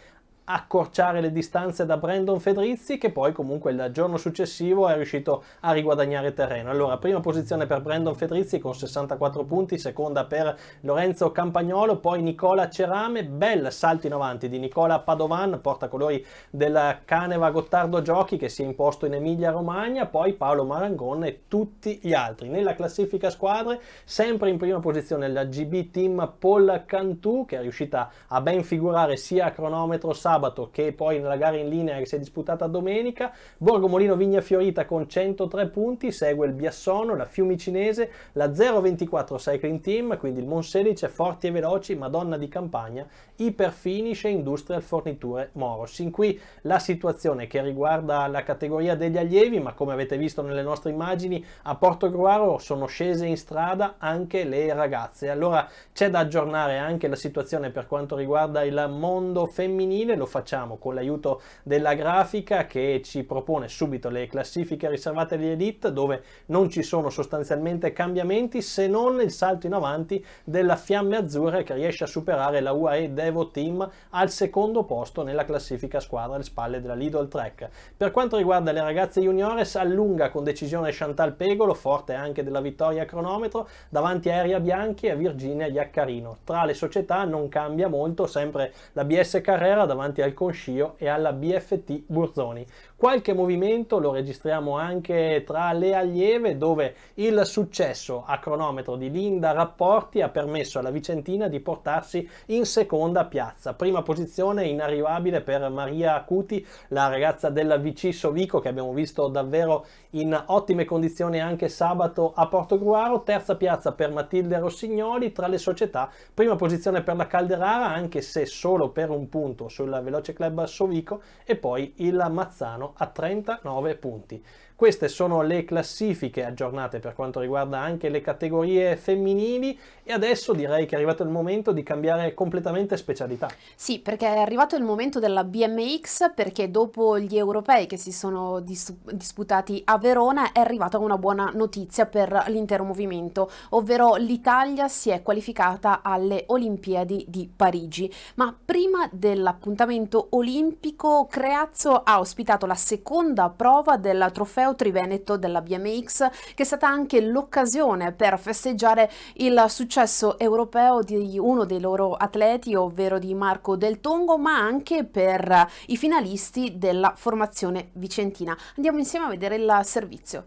accorciare le distanze da Brandon Fedrizzi che poi comunque il giorno successivo è riuscito a riguadagnare terreno. Allora, prima posizione per Brandon Fedrizzi con 64 punti, seconda per Lorenzo Campagnolo, poi Nicola Cerame, bel salto in avanti di Nicola Padovan, portacolori del Caneva Gottardo Giochi che si è imposto in Emilia Romagna, poi Paolo Marangon e tutti gli altri. Nella classifica squadre, sempre in prima posizione la GB Team Paul Cantù che è riuscita a ben figurare sia a cronometro sabato sabato che poi nella gara in linea che si è disputata domenica. Borgo Molino Vigna Fiorita con 103 punti, segue il Biassono, la Fiumicinese, la 024 Cycling Team, quindi il Monselice, Forti e Veloci, Madonna di Campagna, Iperfinish e Industrial Forniture Moros. Sin qui la situazione che riguarda la categoria degli allievi, ma come avete visto nelle nostre immagini a Porto Gruaro sono scese in strada anche le ragazze. Allora c'è da aggiornare anche la situazione per quanto riguarda il mondo femminile, lo facciamo con l'aiuto della grafica che ci propone subito le classifiche riservate agli elite dove non ci sono sostanzialmente cambiamenti se non il salto in avanti della Fiamme Azzurre che riesce a superare la UAE Devo Team al secondo posto nella classifica squadra alle spalle della Lidl Trek. Per quanto riguarda le ragazze juniores allunga con decisione Chantal Pegolo, forte anche della vittoria a cronometro, davanti a Aria Bianchi e Virginia Iaccarino. Tra le società non cambia molto, sempre la BS Carrera davanti davanti al Conscio e alla BFT Burzoni. Qualche movimento lo registriamo anche tra le allieve dove il successo a cronometro di Linda Rapporti ha permesso alla Vicentina di portarsi in seconda piazza. Prima posizione inarrivabile per Maria Acuti, la ragazza della VC Sovico che abbiamo visto davvero in ottime condizioni anche sabato a Portogruaro. Terza piazza per Matilde Rossignoli tra le società. Prima posizione per la Calderara anche se solo per un punto sulla Veloce Club Sovico e poi il Mazzano a 39 punti. Queste sono le classifiche aggiornate per quanto riguarda anche le categorie femminili e adesso direi che è arrivato il momento di cambiare completamente specialità. Sì, perché è arrivato il momento della BMX perché dopo gli europei che si sono dis disputati a Verona è arrivata una buona notizia per l'intero movimento, ovvero l'Italia si è qualificata alle Olimpiadi di Parigi. Ma prima dell'appuntamento olimpico Creazzo ha ospitato la seconda prova del trofeo Trofeo Triveneto della BMX, che è stata anche l'occasione per festeggiare il successo europeo di uno dei loro atleti, ovvero di Marco Del Tongo, ma anche per i finalisti della formazione vicentina. Andiamo insieme a vedere il servizio.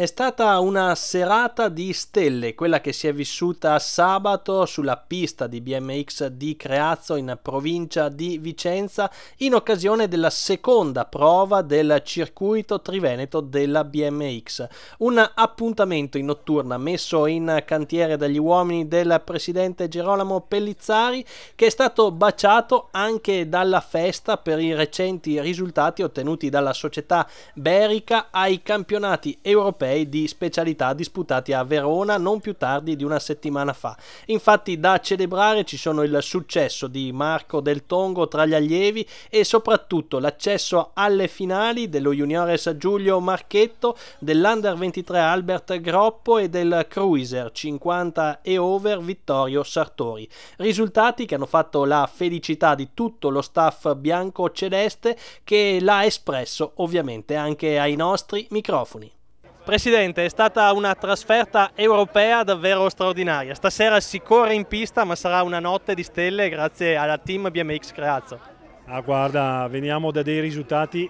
È stata una serata di stelle, quella che si è vissuta sabato sulla pista di BMX di Creazzo in provincia di Vicenza in occasione della seconda prova del circuito triveneto della BMX. Un appuntamento in notturna messo in cantiere dagli uomini del presidente Gerolamo Pellizzari che è stato baciato anche dalla festa per i recenti risultati ottenuti dalla società Berica ai campionati europei europei di specialità disputati a Verona non più tardi di una settimana fa. Infatti da celebrare ci sono il successo di Marco Del Tongo tra gli allievi e soprattutto l'accesso alle finali dello Juniores Giulio Marchetto, dell'Under 23 Albert Groppo e del Cruiser 50 e over Vittorio Sartori. Risultati che hanno fatto la felicità di tutto lo staff bianco-celeste che l'ha espresso ovviamente anche ai nostri microfoni. Presidente, è stata una trasferta europea davvero straordinaria. Stasera si corre in pista, ma sarà una notte di stelle grazie alla team BMX Creazzo. Ah, guarda, veniamo da dei risultati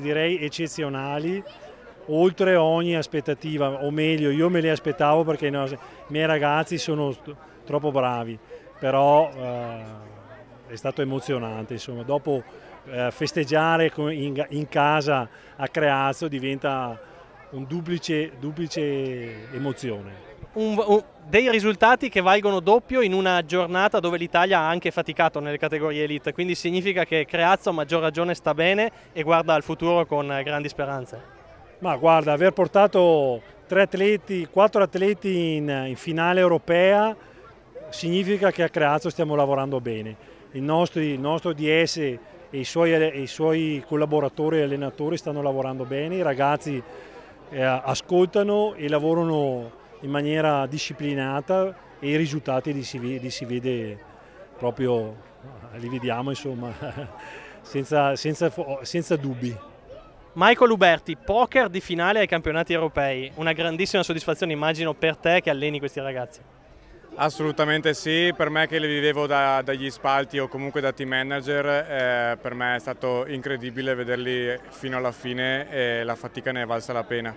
direi eccezionali, oltre ogni aspettativa, o meglio, io me li aspettavo perché i, nostri, i miei ragazzi sono troppo bravi, però eh, è stato emozionante, insomma, dopo eh, festeggiare in, in, casa a Creazzo diventa un duplice, duplice emozione. Un, un, dei risultati che valgono doppio in una giornata dove l'Italia ha anche faticato nelle categorie elite, quindi significa che Creazzo a maggior ragione sta bene e guarda al futuro con grandi speranze. Ma guarda, aver portato tre atleti, quattro atleti in, in finale europea significa che a Creazzo stiamo lavorando bene. Il nostro, il nostro DS e i suoi, i suoi collaboratori e allenatori stanno lavorando bene, i ragazzi eh, ascoltano e lavorano in maniera disciplinata e i risultati li si, li si vede proprio, li vediamo insomma, senza, senza, senza dubbi. Michael Uberti, poker di finale ai campionati europei, una grandissima soddisfazione immagino per te che alleni questi ragazzi. Assolutamente sì, per me che li vivevo da, dagli spalti o comunque da team manager, eh, per me è stato incredibile vederli fino alla fine e la fatica ne è valsa la pena.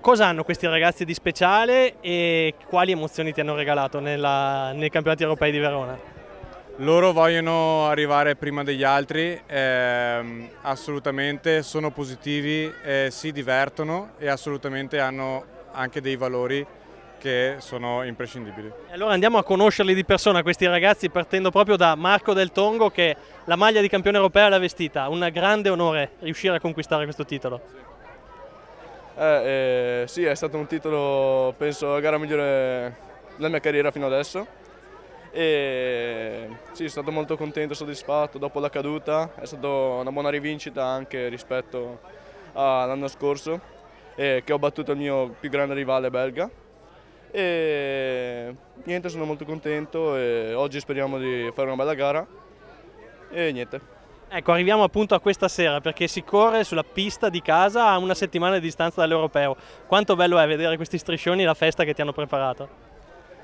Cosa hanno questi ragazzi di speciale e quali emozioni ti hanno regalato nella, nei campionati europei di Verona? Loro vogliono arrivare prima degli altri, eh, assolutamente sono positivi, eh, si divertono e assolutamente hanno anche dei valori che sono imprescindibili. Allora andiamo a conoscerli di persona questi ragazzi partendo proprio da Marco Del Tongo che la maglia di campione europea l'ha vestita, un grande onore riuscire a conquistare questo titolo. Eh, eh, sì, è stato un titolo, penso, la gara migliore della mia carriera fino adesso. E sì, sono stato molto contento, soddisfatto dopo la caduta, è stata una buona rivincita anche rispetto all'anno scorso, che ho battuto il mio più grande rivale belga e niente sono molto contento e oggi speriamo di fare una bella gara e niente. Ecco, arriviamo appunto a questa sera perché si corre sulla pista di casa a una settimana di distanza dall'Europeo. Quanto bello è vedere questi striscioni e la festa che ti hanno preparato?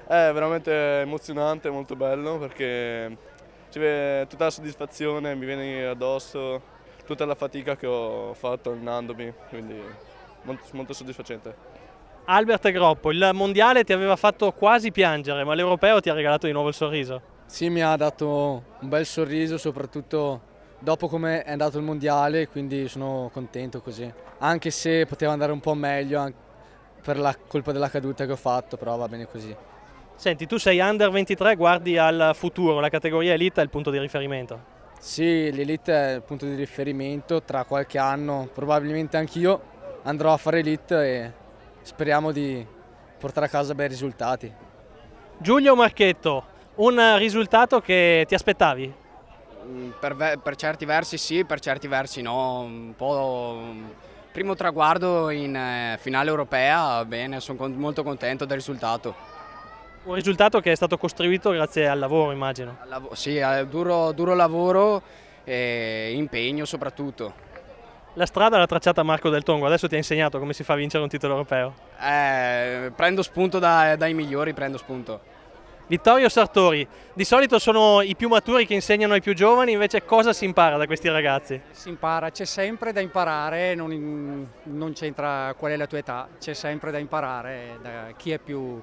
È veramente emozionante, molto bello perché ci vede tutta la soddisfazione, mi viene addosso tutta la fatica che ho fatto allenandomi, quindi molto, molto soddisfacente. Albert Groppo, il mondiale ti aveva fatto quasi piangere, ma l'europeo ti ha regalato di nuovo il sorriso. Sì, mi ha dato un bel sorriso, soprattutto dopo come è andato il mondiale, quindi sono contento così. Anche se poteva andare un po' meglio per la colpa della caduta che ho fatto, però va bene così. Senti, tu sei under 23, guardi al futuro, la categoria elite è il punto di riferimento. Sì, l'elite è il punto di riferimento, tra qualche anno probabilmente anch'io andrò a fare elite e speriamo di portare a casa bei risultati. Giulio Marchetto, un risultato che ti aspettavi? Mm, per, per, certi versi sì, per certi versi no. Un po' primo traguardo in eh, finale europea, bene, sono molto contento del risultato. Un risultato che è stato costruito grazie al lavoro, immagino. Al sì, duro, duro lavoro e impegno soprattutto. La strada l'ha tracciata Marco Del Tongo, adesso ti ha insegnato come si fa a vincere un titolo europeo. Eh, prendo spunto da, dai migliori, prendo spunto. Vittorio Sartori, di solito sono i più maturi che insegnano ai più giovani, invece cosa si impara da questi ragazzi? Si impara, c'è sempre da imparare, non, non c'entra qual è la tua età, c'è sempre da imparare da chi è più,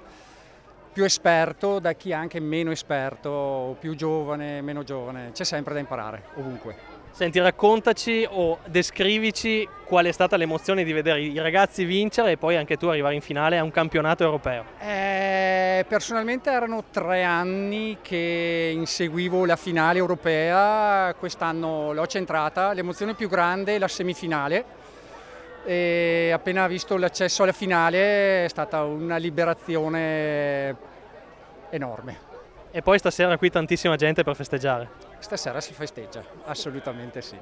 più esperto, da chi è anche meno esperto, più giovane, meno giovane, c'è sempre da imparare, ovunque. Senti, raccontaci o descrivici qual è stata l'emozione di vedere i ragazzi vincere e poi anche tu arrivare in finale a un campionato europeo. Eh, personalmente erano tre anni che inseguivo la finale europea, quest'anno l'ho centrata, l'emozione più grande è la semifinale e appena visto l'accesso alla finale è stata una liberazione enorme. E poi stasera qui tantissima gente per festeggiare. Stasera si festeggia, assolutamente sì.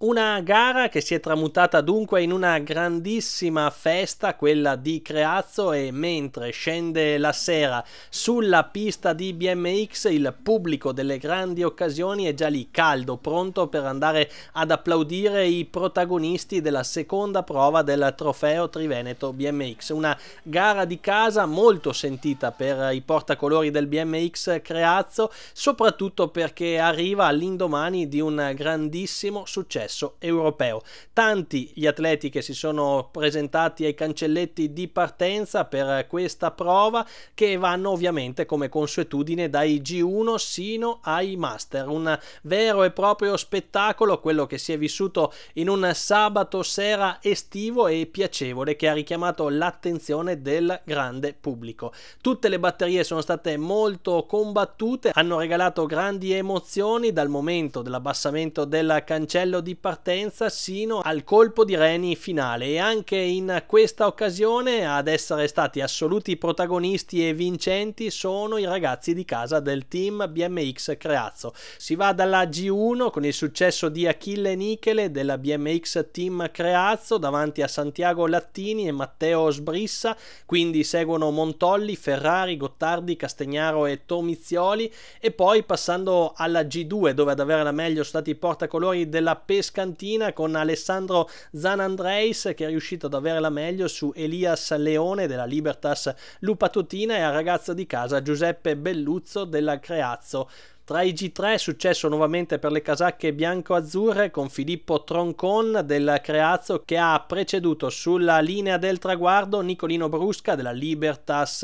Una gara che si è tramutata dunque in una grandissima festa, quella di Creazzo, e mentre scende la sera sulla pista di BMX, il pubblico delle grandi occasioni è già lì caldo, pronto per andare ad applaudire i protagonisti della seconda prova del trofeo Triveneto BMX. Una gara di casa molto sentita per i portacolori del BMX Creazzo, soprattutto perché arriva all'indomani di un grandissimo successo successo europeo. Tanti gli atleti che si sono presentati ai cancelletti di partenza per questa prova che vanno ovviamente come consuetudine dai G1 sino ai Master. Un vero e proprio spettacolo, quello che si è vissuto in un sabato sera estivo e piacevole che ha richiamato l'attenzione del grande pubblico. Tutte le batterie sono state molto combattute, hanno regalato grandi emozioni dal momento dell'abbassamento del cancello di partenza sino al colpo di reni finale. E anche in questa occasione ad essere stati assoluti protagonisti e vincenti sono i ragazzi di casa del team BMX Creazzo. Si va dalla G1 con il successo di Achille Nichele della BMX Team Creazzo davanti a Santiago Lattini e Matteo Sbrissa, quindi seguono Montolli, Ferrari, Gottardi, Castagnaro e Tomizioli. E poi passando alla G2 dove ad avere la meglio sono stati i portacolori della pesca Pescantina con Alessandro Zanandreis che è riuscito ad avere la meglio su Elias Leone della Libertas Lupatutina e al ragazzo di casa Giuseppe Belluzzo della Creazzo. Tra i G3 è successo nuovamente per le casacche bianco-azzurre con Filippo Troncon del Creazzo che ha preceduto sulla linea del traguardo Nicolino Brusca della Libertas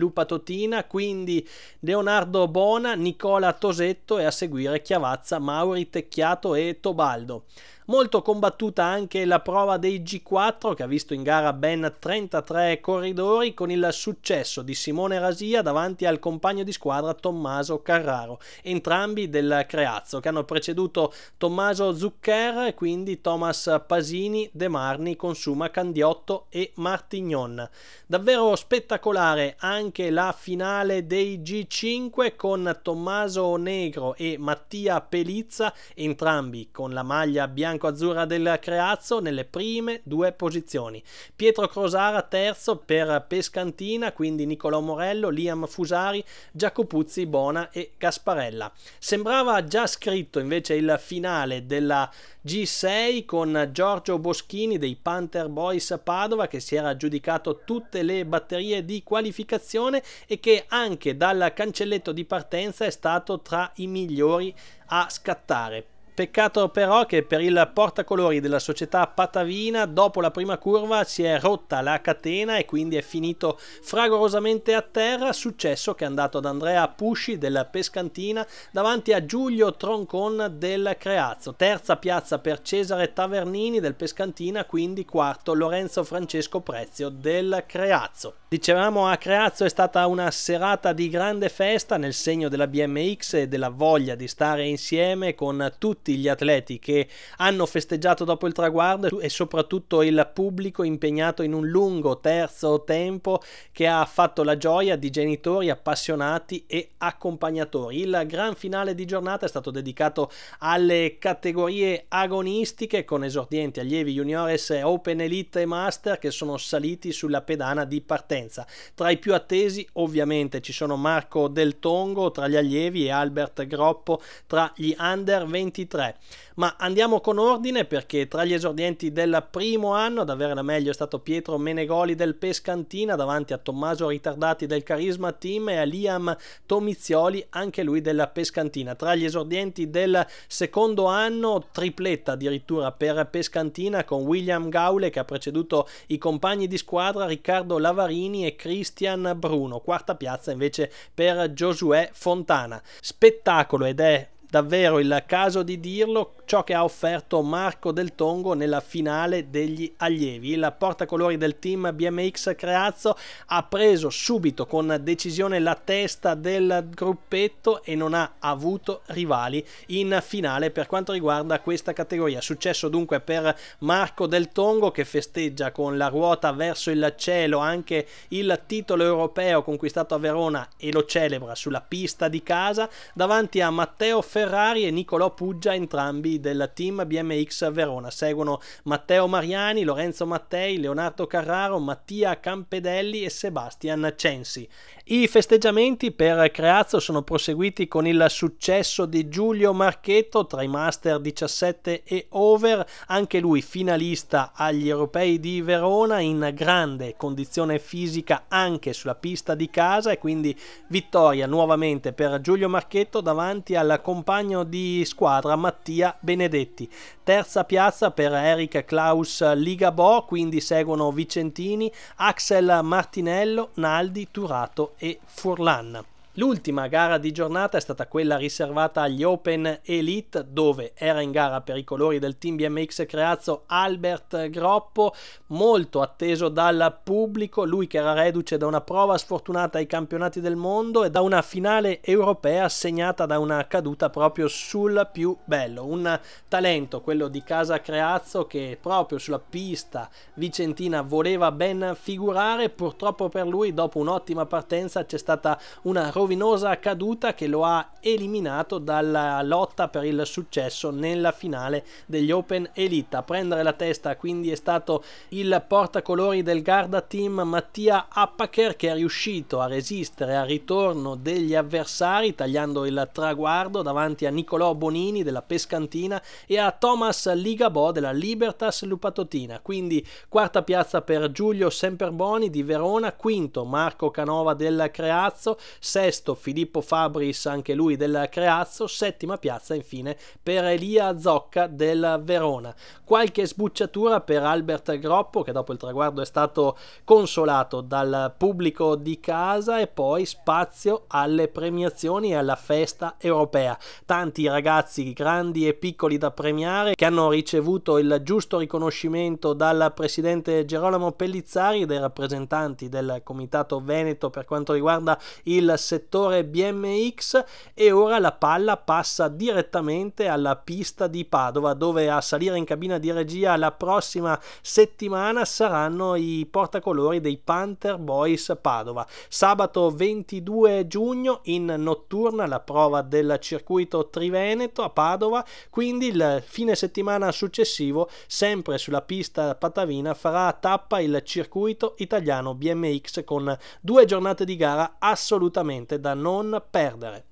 Lupa Totina, quindi Leonardo Bona, Nicola Tosetto e a seguire Chiavazza, Mauri, Tecchiato e Tobaldo. Molto combattuta anche la prova dei G4 che ha visto in gara ben 33 corridori con il successo di Simone Rasia davanti al compagno di squadra Tommaso Carraro, entrambi del Creazzo che hanno preceduto Tommaso Zuccher quindi Thomas Pasini, De Marni, Consuma Candiotto e Martignon. Davvero spettacolare anche la finale dei G5 con Tommaso Negro e Mattia Pelizza, entrambi con la maglia bianca bianco-azzurra del Creazzo nelle prime due posizioni. Pietro Crosara terzo per Pescantina, quindi Niccolò Morello, Liam Fusari, Giacopuzzi, Bona e Gasparella. Sembrava già scritto invece il finale della G6 con Giorgio Boschini dei Panther Boys Padova che si era aggiudicato tutte le batterie di qualificazione e che anche dal cancelletto di partenza è stato tra i migliori a scattare. Peccato però che per il portacolori della società Patavina dopo la prima curva si è rotta la catena e quindi è finito fragorosamente a terra, successo che è andato ad Andrea Pusci della Pescantina davanti a Giulio Troncon del Creazzo, terza piazza per Cesare Tavernini del Pescantina, quindi quarto Lorenzo Francesco Prezio del Creazzo. Dicevamo a Creazzo è stata una serata di grande festa nel segno della BMX e della voglia di stare insieme con tutti tutti gli atleti che hanno festeggiato dopo il traguardo e soprattutto il pubblico impegnato in un lungo terzo tempo che ha fatto la gioia di genitori appassionati e accompagnatori. Il gran finale di giornata è stato dedicato alle categorie agonistiche con esordienti allievi juniores Open Elite e Master che sono saliti sulla pedana di partenza. Tra i più attesi ovviamente ci sono Marco Del Tongo tra gli allievi e Albert Groppo tra gli under 23 3. Ma andiamo con ordine perché tra gli esordienti del primo anno ad avere la meglio è stato Pietro Menegoli del Pescantina davanti a Tommaso Ritardati del Carisma Team e a Liam Tomizioli anche lui della Pescantina. Tra gli esordienti del secondo anno tripletta addirittura per Pescantina con William Gaule che ha preceduto i compagni di squadra Riccardo Lavarini e Christian Bruno. Quarta piazza invece per Giosuè Fontana. Spettacolo ed è davvero il caso di dirlo ciò che ha offerto Marco Del Tongo nella finale degli allievi. Il portacolori del team BMX Creazzo ha preso subito con decisione la testa del gruppetto e non ha avuto rivali in finale per quanto riguarda questa categoria. Successo dunque per Marco Del Tongo che festeggia con la ruota verso il cielo anche il titolo europeo conquistato a Verona e lo celebra sulla pista di casa davanti a Matteo Ferrari e Nicolò Puggia entrambi uomini del team BMX Verona. Seguono Matteo Mariani, Lorenzo Mattei, Leonardo Carraro, Mattia Campedelli e Sebastian Censi. I festeggiamenti per Creazzo sono proseguiti con il successo di Giulio Marchetto tra i Master 17 e Over, anche lui finalista agli europei di Verona in grande condizione fisica anche sulla pista di casa e quindi vittoria nuovamente per Giulio Marchetto davanti al compagno di squadra Mattia Benedetti. Terza piazza per Eric Klaus Ligabò, quindi seguono Vicentini, Axel Martinello, Naldi, Turato e Furlan. L'ultima gara di giornata è stata quella riservata agli Open Elite dove era in gara per i colori del team BMX Creazzo Albert Groppo, molto atteso dal pubblico, lui che era reduce da una prova sfortunata ai campionati del mondo e da una finale europea segnata da una caduta proprio sul più bello, un talento quello di Casa Creazzo che proprio sulla pista vicentina voleva ben figurare, purtroppo per lui dopo un'ottima partenza c'è stata una rovinosa caduta che lo ha eliminato dalla lotta per il successo nella finale degli Open Elite. A prendere la testa quindi è stato il portacolori del Garda Team Mattia Appacher che è riuscito a resistere al ritorno degli avversari tagliando il traguardo davanti a Nicolò Bonini della Pescantina e a Thomas Ligabò della Libertas Lupatotina. Quindi quarta piazza per Giulio Semperboni di Verona, quinto Marco Canova del Creazzo, sesto sesto Filippo Fabris, anche lui del Creazzo, settima piazza infine per Elia Zocca del Verona. Qualche sbucciatura per Albert Groppo che dopo il traguardo è stato consolato dal pubblico di casa e poi spazio alle premiazioni e alla festa europea. Tanti ragazzi grandi e piccoli da premiare che hanno ricevuto il giusto riconoscimento dal presidente Gerolamo Pellizzari e dai rappresentanti del Comitato Veneto per quanto riguarda il settore settore BMX e ora la palla passa direttamente alla pista di Padova dove a salire in cabina di regia la prossima settimana saranno i portacolori dei Panther Boys Padova. Sabato 22 giugno in notturna la prova del circuito Triveneto a Padova, quindi il fine settimana successivo sempre sulla pista patavina farà tappa il circuito italiano BMX con due giornate di gara assolutamente da non perdere.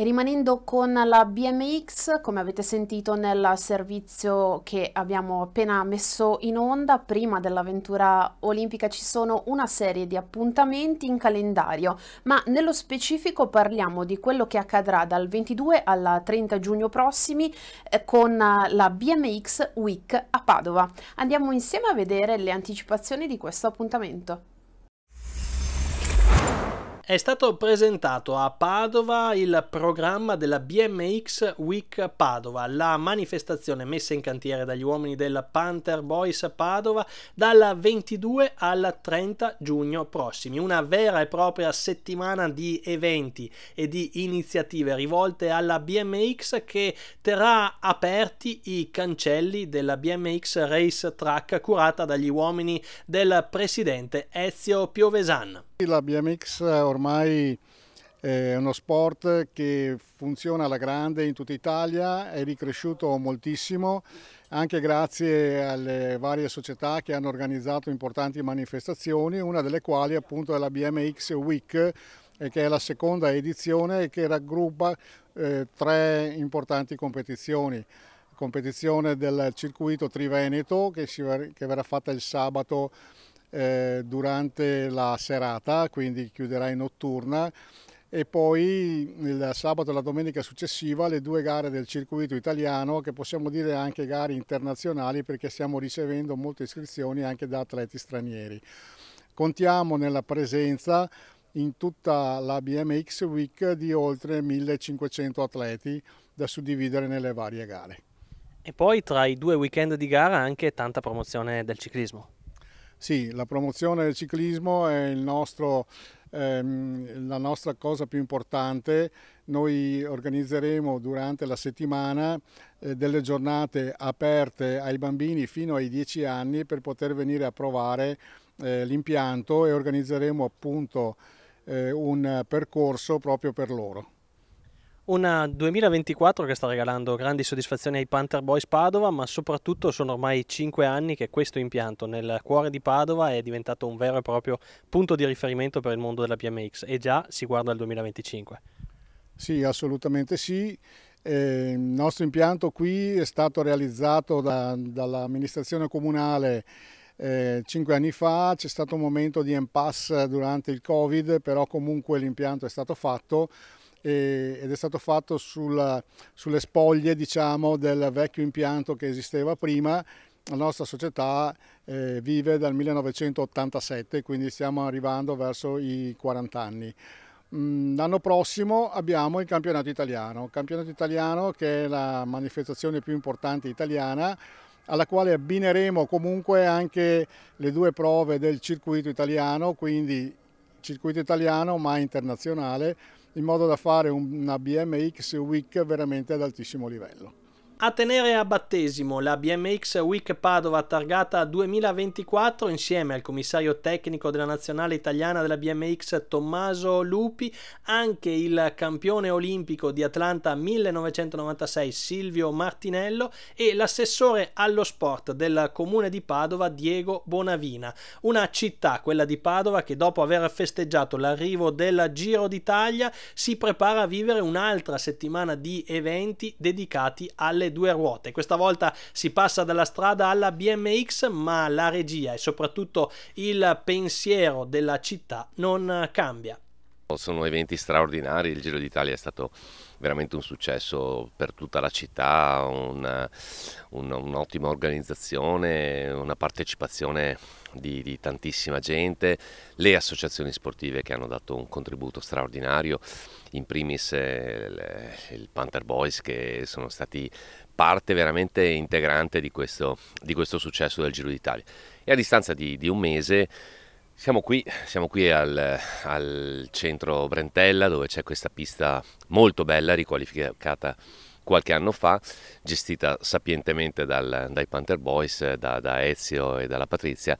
E rimanendo con la BMX, come avete sentito nel servizio che abbiamo appena messo in onda, prima dell'avventura olimpica ci sono una serie di appuntamenti in calendario, ma nello specifico parliamo di quello che accadrà dal 22 al 30 giugno prossimi eh, con la BMX Week a Padova. Andiamo insieme a vedere le anticipazioni di questo appuntamento. È stato presentato a Padova il programma della BMX Week Padova, la manifestazione messa in cantiere dagli uomini del Panther Boys Padova dal 22 al 30 giugno prossimi. Una vera e propria settimana di eventi e di iniziative rivolte alla BMX che terrà aperti i cancelli della BMX Race Track curata dagli uomini del presidente Ezio Piovesan. La BMX ormai è uno sport che funziona alla grande in tutta Italia, è ricresciuto moltissimo anche grazie alle varie società che hanno organizzato importanti manifestazioni, una delle quali appunto è la BMX Week che è la seconda edizione e che raggruppa eh, tre importanti competizioni. Competizione del circuito Triveneto che, si, che verrà fatta il sabato eh, durante la serata, quindi chiuderà in notturna e poi il sabato e la domenica successiva le due gare del circuito italiano che possiamo dire anche gare internazionali perché stiamo ricevendo molte iscrizioni anche da atleti stranieri. Contiamo nella presenza in tutta la BMX Week di oltre 1500 atleti da suddividere nelle varie gare. E poi tra i due weekend di gara anche tanta promozione del ciclismo. Sì, la promozione del ciclismo è nostro, ehm, la nostra cosa più importante. Noi organizzeremo durante la settimana eh, delle giornate aperte ai bambini fino ai 10 anni per poter venire a provare eh, l'impianto e organizzeremo appunto eh, un percorso proprio per loro. Un 2024 che sta regalando grandi soddisfazioni ai Panther Boys Padova, ma soprattutto sono ormai cinque anni che questo impianto nel cuore di Padova è diventato un vero e proprio punto di riferimento per il mondo della BMX e già si guarda al 2025. Sì, assolutamente sì. Eh, il nostro impianto qui è stato realizzato da, dall'amministrazione comunale eh, cinque anni fa, c'è stato un momento di impasse durante il Covid, però comunque l'impianto è stato fatto ed è stato fatto sulla, sulle spoglie diciamo, del vecchio impianto che esisteva prima. La nostra società eh, vive dal 1987, quindi stiamo arrivando verso i 40 anni. Mm, l'anno prossimo abbiamo il campionato italiano, il campionato italiano che è la manifestazione più importante italiana alla quale abbineremo comunque anche le due prove del circuito italiano, quindi circuito italiano ma internazionale, in modo da fare una BMX Week veramente ad altissimo livello. A tenere a battesimo la BMX Week Padova targata 2024 insieme al commissario tecnico della nazionale italiana della BMX Tommaso Lupi, anche il campione olimpico di Atlanta 1996 Silvio Martinello e l'assessore allo sport del comune di Padova Diego Bonavina. Una città, quella di Padova, che dopo aver festeggiato l'arrivo del Giro d'Italia si prepara a vivere un'altra settimana di eventi dedicati alle due ruote. Questa volta si passa dalla strada alla BMX, ma la regia e soprattutto il pensiero della città non cambia. Sono eventi straordinari, il Giro d'Italia è stato veramente un successo per tutta la città, una, un, un'ottima organizzazione, una partecipazione di, di, tantissima gente, le associazioni sportive che hanno dato un contributo straordinario, in primis eh, il Panther Boys che sono stati parte veramente integrante di questo, di questo successo del Giro d'Italia. E a distanza di, di un mese siamo qui, siamo qui al, al, centro Brentella dove c'è questa pista molto bella, riqualificata qualche anno fa, gestita sapientemente dal, dai Panther Boys, da, da, Ezio e dalla Patrizia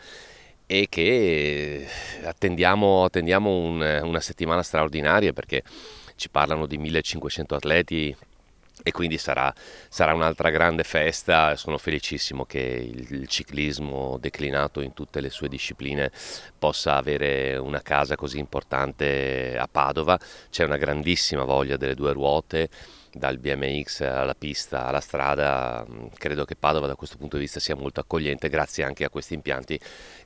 e che attendiamo, attendiamo un, una settimana straordinaria perché ci parlano di 1500 atleti e quindi sarà, sarà, un'altra grande festa. Sono felicissimo che il, il, ciclismo declinato in tutte le sue discipline possa avere una casa così importante a Padova. C'è una grandissima voglia delle due ruote, dal BMX alla pista, alla strada. Credo che Padova da questo punto di vista sia molto accogliente grazie anche a questi impianti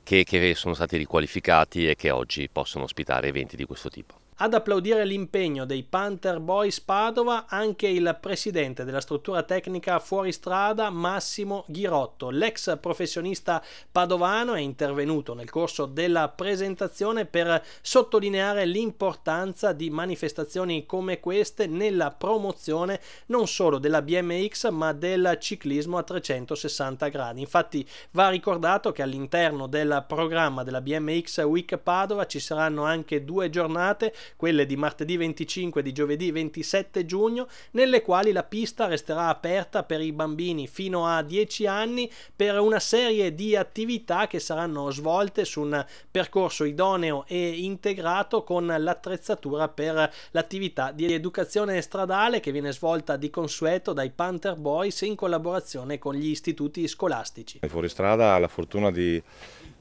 che, che sono stati riqualificati e che oggi possono ospitare eventi di questo tipo. Ad applaudire l'impegno dei Panther Boys Padova anche il presidente della struttura tecnica fuoristrada Massimo Ghirotto. L'ex professionista padovano è intervenuto nel corso della presentazione per sottolineare l'importanza di manifestazioni come queste nella promozione non solo della BMX ma del ciclismo a 360 gradi. Infatti va ricordato che all'interno del programma della BMX Week Padova ci saranno anche due giornate quelle di martedì 25 e di giovedì 27 giugno, nelle quali la pista resterà aperta per i bambini fino a 10 anni per una serie di attività che saranno svolte su un percorso idoneo e integrato con l'attrezzatura per l'attività di educazione stradale che viene svolta di consueto dai Panther Boys in collaborazione con gli istituti scolastici. Fuoristrada ha la fortuna di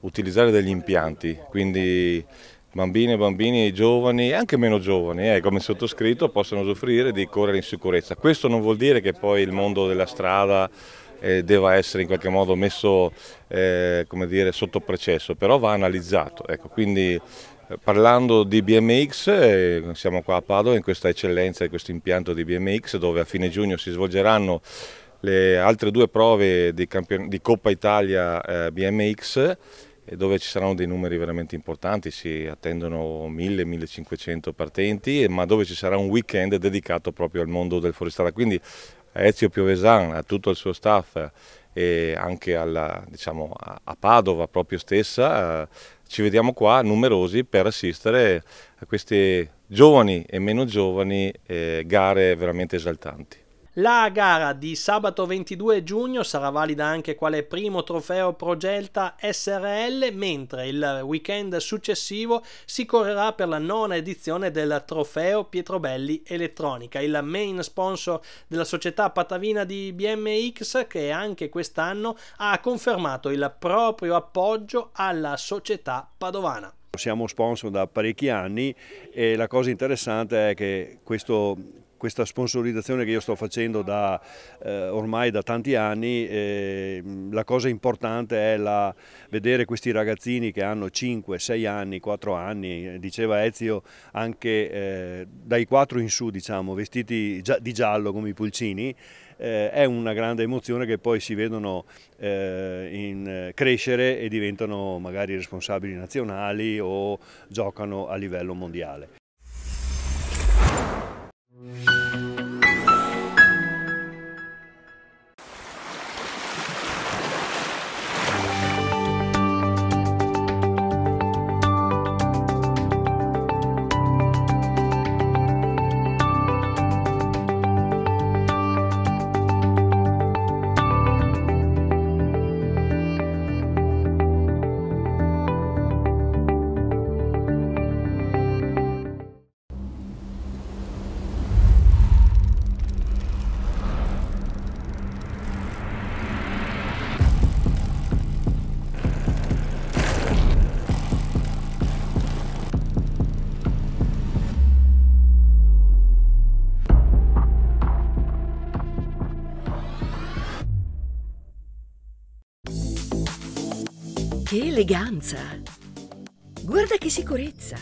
utilizzare degli impianti, quindi bambine, bambini giovani e anche meno giovani, eh, come sottoscritto, possono soffrire di correre in sicurezza. Questo non vuol dire che poi il mondo della strada eh, deve essere in qualche modo messo eh, dire, sotto processo, però va analizzato. Ecco, quindi eh, parlando di BMX, eh, siamo qua a Padova in questa eccellenza, in questo impianto di BMX dove a fine giugno si svolgeranno le altre due prove di, di Coppa Italia eh, BMX dove ci saranno dei numeri veramente importanti, si attendono 1000-1500 partenti, ma dove ci sarà un weekend dedicato proprio al mondo del forestale. Quindi a Ezio Piovesan, a tutto il suo staff e anche alla, diciamo, a Padova proprio stessa, ci vediamo qua numerosi per assistere a queste giovani e meno giovani eh, gare veramente esaltanti. La gara di sabato 22 giugno sarà valida anche quale primo trofeo Progelta SRL, mentre il weekend successivo si correrà per la nona edizione del trofeo Pietrobelli Elettronica, il main sponsor della società patavina di BMX che anche quest'anno ha confermato il proprio appoggio alla società padovana. Siamo sponsor da parecchi anni e la cosa interessante è che questo questa sponsorizzazione che io sto facendo da, eh, ormai da tanti anni, eh, la cosa importante è la, vedere questi ragazzini che hanno 5, 6 anni, 4 anni, diceva Ezio anche eh, dai 4 in su diciamo, vestiti di giallo come i pulcini, eh, è una grande emozione che poi si vedono eh, in, crescere e diventano magari responsabili nazionali o giocano a livello mondiale. Che eleganza! Guarda che sicurezza!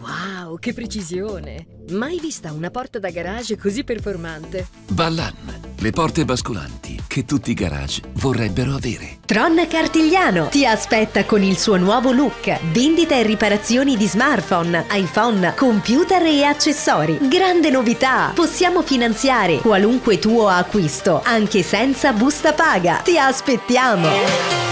Wow, che precisione! Mai vista una porta da garage così performante? Ballan, le porte basculanti che tutti i garage vorrebbero avere. Tron Cartigliano ti aspetta con il suo nuovo look. Vendita e riparazioni di smartphone, iPhone, computer e accessori. Grande novità! Possiamo finanziare qualunque tuo acquisto, anche senza busta paga. Ti aspettiamo!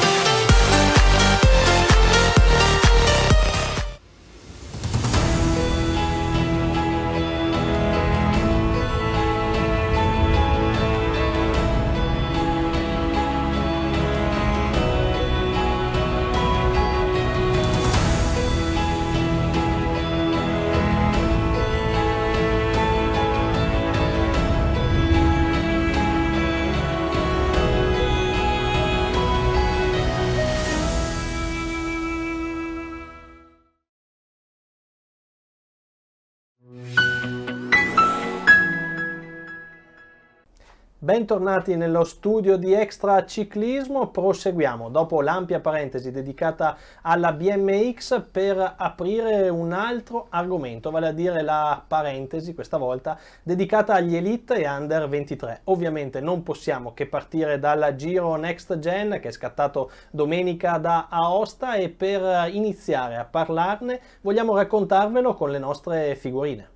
Bentornati nello studio di Extra Ciclismo, proseguiamo dopo l'ampia parentesi dedicata alla BMX per aprire un altro argomento, vale a dire la parentesi questa volta dedicata agli Elite e Under 23. Ovviamente non possiamo che partire dal Giro Next Gen che è scattato domenica da Aosta e per iniziare a parlarne vogliamo raccontarvelo con le nostre figurine.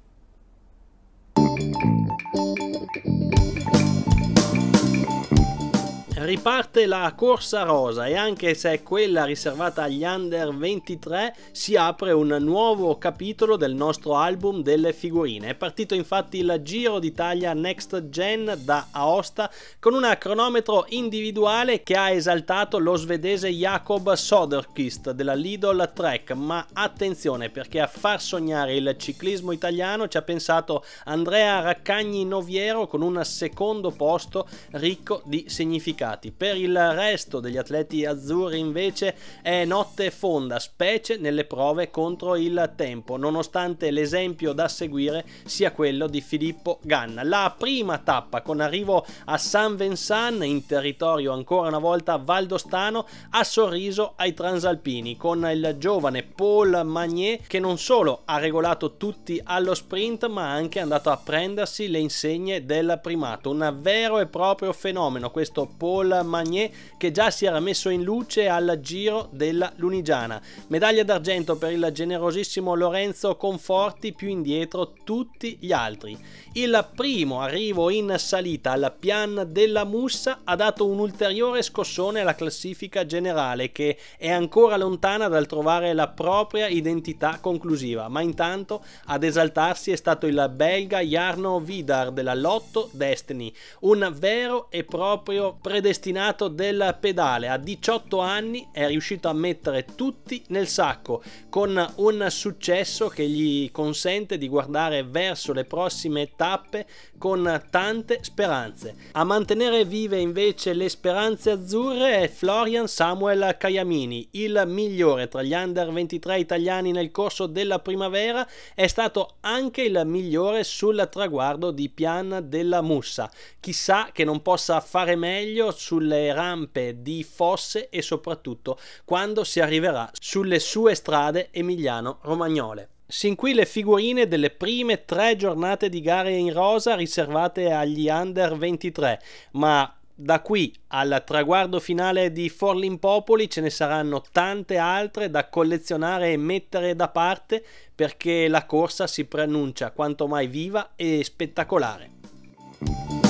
Riparte la corsa rosa e anche se è quella riservata agli under 23 si apre un nuovo capitolo del nostro album delle figurine. È partito infatti il Giro d'Italia Next Gen da Aosta con un cronometro individuale che ha esaltato lo svedese Jakob Soderquist della Lidl Trek, ma attenzione perché a far sognare il ciclismo italiano ci ha pensato Andrea Raccagni Noviero con un secondo posto ricco di significati risultati. Per il resto degli atleti azzurri invece è notte fonda, specie nelle prove contro il tempo, nonostante l'esempio da seguire sia quello di Filippo Ganna. La prima tappa con arrivo a San Vincent in territorio ancora una volta valdostano ha sorriso ai transalpini con il giovane Paul Magnier che non solo ha regolato tutti allo sprint ma anche andato a prendersi le insegne del primato, un vero e proprio fenomeno questo Paul Paul Magnet che già si era messo in luce al Giro della Lunigiana. Medaglia d'argento per il generosissimo Lorenzo Conforti, più indietro tutti gli altri. Il primo arrivo in salita al Pian della Mussa ha dato un ulteriore scossone alla classifica generale che è ancora lontana dal trovare la propria identità conclusiva, ma intanto ad esaltarsi è stato il belga Jarno Vidar della Lotto Destiny, un vero e proprio predestinato del pedale. A 18 anni è riuscito a mettere tutti nel sacco con un successo che gli consente di guardare verso le prossime tappe con tante speranze. A mantenere vive invece le speranze azzurre è Florian Samuel Caiamini, il migliore tra gli under 23 italiani nel corso della primavera, è stato anche il migliore sul traguardo di Pian della Mussa. Chissà che non possa fare meglio sulle rampe di Fosse e soprattutto quando si arriverà sulle sue strade emiliano-romagnole. Sin qui le figurine delle prime tre giornate di gare in rosa riservate agli under 23, ma da qui al traguardo finale di Forlimpopoli ce ne saranno tante altre da collezionare e mettere da parte perché la corsa si preannuncia quanto mai viva e spettacolare.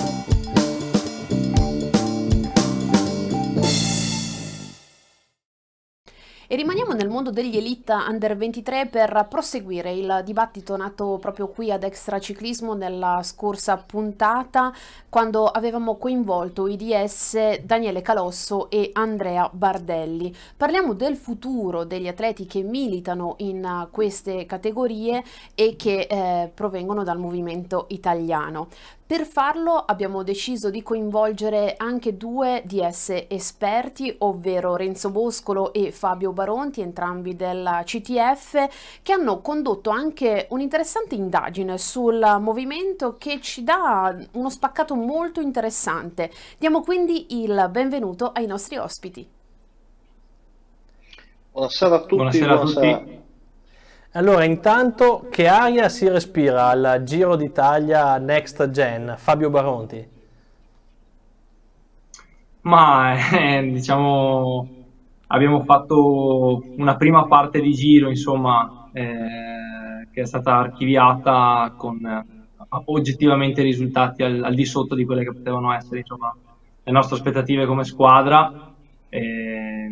E rimaniamo nel mondo degli elite under 23 per proseguire il dibattito nato proprio qui ad Extra Ciclismo nella scorsa puntata quando avevamo coinvolto IDS Daniele Calosso e Andrea Bardelli. Parliamo del futuro degli atleti che militano in queste categorie e che eh, provengono dal movimento italiano. Per farlo abbiamo deciso di coinvolgere anche due DS esperti, ovvero Renzo Boscolo e Fabio Baronti, entrambi della CTF, che hanno condotto anche un'interessante indagine sul movimento che ci dà uno spaccato molto interessante. Diamo quindi il benvenuto ai nostri ospiti. Buonasera a tutti. Buonasera a tutti. Allora, intanto che aria si respira al Giro d'Italia Next Gen? Fabio Baronti. Ma eh, diciamo abbiamo fatto una prima parte di giro, insomma, eh, che è stata archiviata con eh, oggettivamente risultati al, al, di sotto di quelle che potevano essere insomma, le nostre aspettative come squadra. Eh,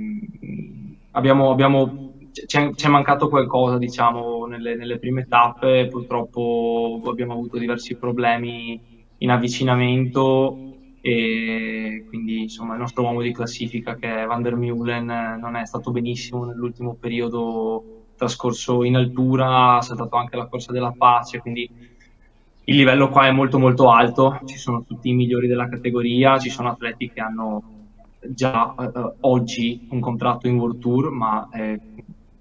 abbiamo, abbiamo ci è mancato qualcosa, diciamo, nelle, nelle, prime tappe. Purtroppo abbiamo avuto diversi problemi in avvicinamento e quindi insomma il nostro uomo di classifica che è Van der Meulen non è stato benissimo nell'ultimo periodo trascorso in altura, ha saltato anche la corsa della pace, quindi il livello qua è molto molto alto, ci sono tutti i migliori della categoria, ci sono atleti che hanno già eh, oggi un contratto in World Tour, ma eh,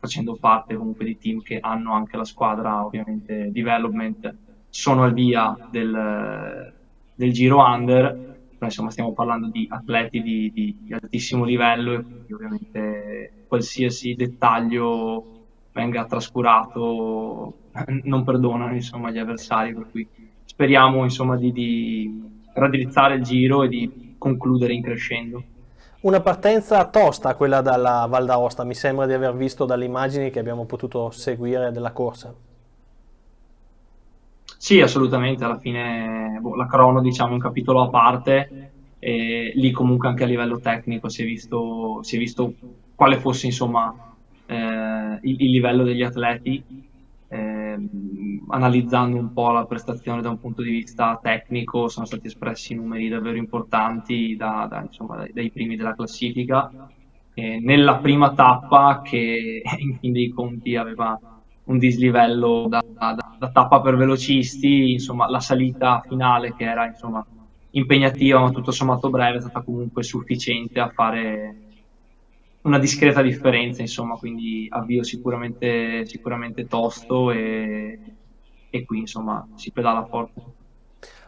facendo parte comunque di team che hanno anche la squadra ovviamente development, sono al via del, del giro under, però insomma stiamo parlando di atleti di, di, di altissimo livello e quindi ovviamente qualsiasi dettaglio venga trascurato non perdonano insomma gli avversari, per cui speriamo insomma di, di raddrizzare il giro e di concludere in crescendo. Una partenza tosta quella dalla Val d'Aosta, mi sembra di aver visto dalle immagini che abbiamo potuto seguire della corsa. Sì, assolutamente, alla fine boh, la crono diciamo è un capitolo a parte e lì comunque anche a livello tecnico si è visto, si è visto quale fosse insomma eh, il, il, livello degli atleti eh, analizzando un po' la prestazione da un punto di vista tecnico sono stati espressi numeri davvero importanti da, da, insomma, dai, dai, primi della classifica. Eh, nella prima tappa che in fin dei conti aveva un dislivello da, da, tappa per velocisti, insomma la salita finale che era insomma, impegnativa ma tutto sommato breve è stata comunque sufficiente a fare una discreta differenza, insomma, quindi avvio sicuramente, sicuramente tosto e, e qui insomma si pedala forte.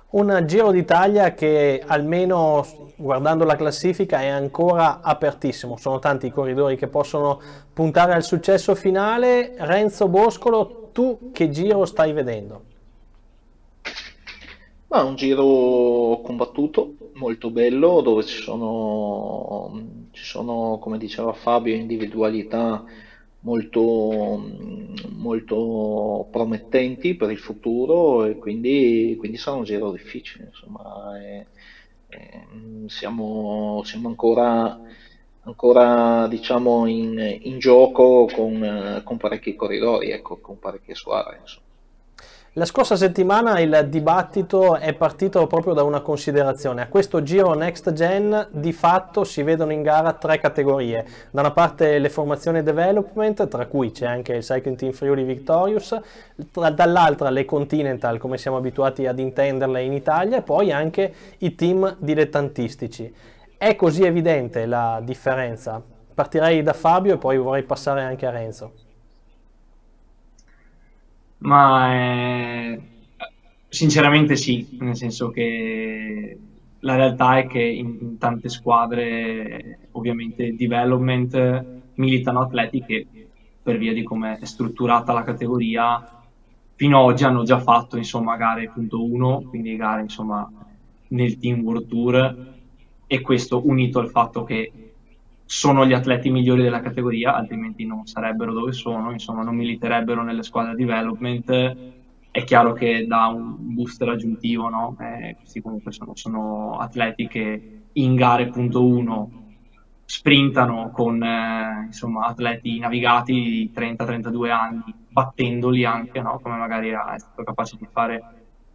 Un Giro d'Italia che almeno guardando la classifica è ancora apertissimo, sono tanti i corridori che possono puntare al successo finale. Renzo Boscolo, tu che giro stai vedendo? Ma un giro combattuto, molto bello dove ci sono, ci sono, come diceva Fabio, individualità molto, molto promettenti per il futuro e quindi, quindi sarà un giro difficile. Insomma, e, e, siamo, siamo ancora ancora diciamo in, in gioco con, con, parecchi corridori, ecco, con parecchie squadre. Insomma. La scorsa settimana il dibattito è partito proprio da una considerazione. A questo giro Next Gen di fatto si vedono in gara tre categorie. Da una parte le formazioni development, tra cui c'è anche il Cycling Team Friuli Victorious, dall'altra le Continental, come siamo abituati ad intenderle in Italia, e poi anche i team dilettantistici. È così evidente la differenza? Partirei da Fabio e poi vorrei passare anche a Renzo. Ma eh, sinceramente sì, nel senso che la realtà è che in, in tante squadre, ovviamente, development militano atleti che per via di come è strutturata la categoria, fino ad oggi hanno già fatto insomma gare punto 1, quindi gare insomma nel team World Tour e questo unito al fatto che sono gli atleti migliori della categoria, altrimenti non sarebbero dove sono, insomma non militerebbero nelle squadre development, è chiaro che dà un booster aggiuntivo, no? Eh, questi comunque sono, sono, atleti che in gare punto 1 sprintano con eh, insomma, atleti navigati di 30-32 anni, battendoli anche, no? come magari è stato capace di fare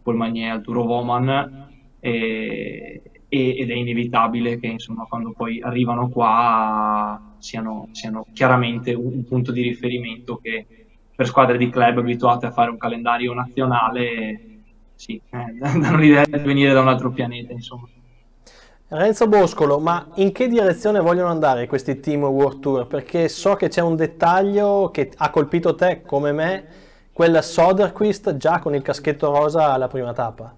Paul Magnier al Tour Woman. E, ed è inevitabile che insomma, quando poi arrivano qua siano, siano chiaramente un, un, punto di riferimento che per squadre di club abituate a fare un calendario nazionale sì, eh, danno l'idea di venire da un altro pianeta insomma. Renzo Boscolo, ma in che direzione vogliono andare questi team World Tour? Perché so che c'è un dettaglio che ha colpito te come me, quel Soderquist già con il caschetto rosa alla prima tappa.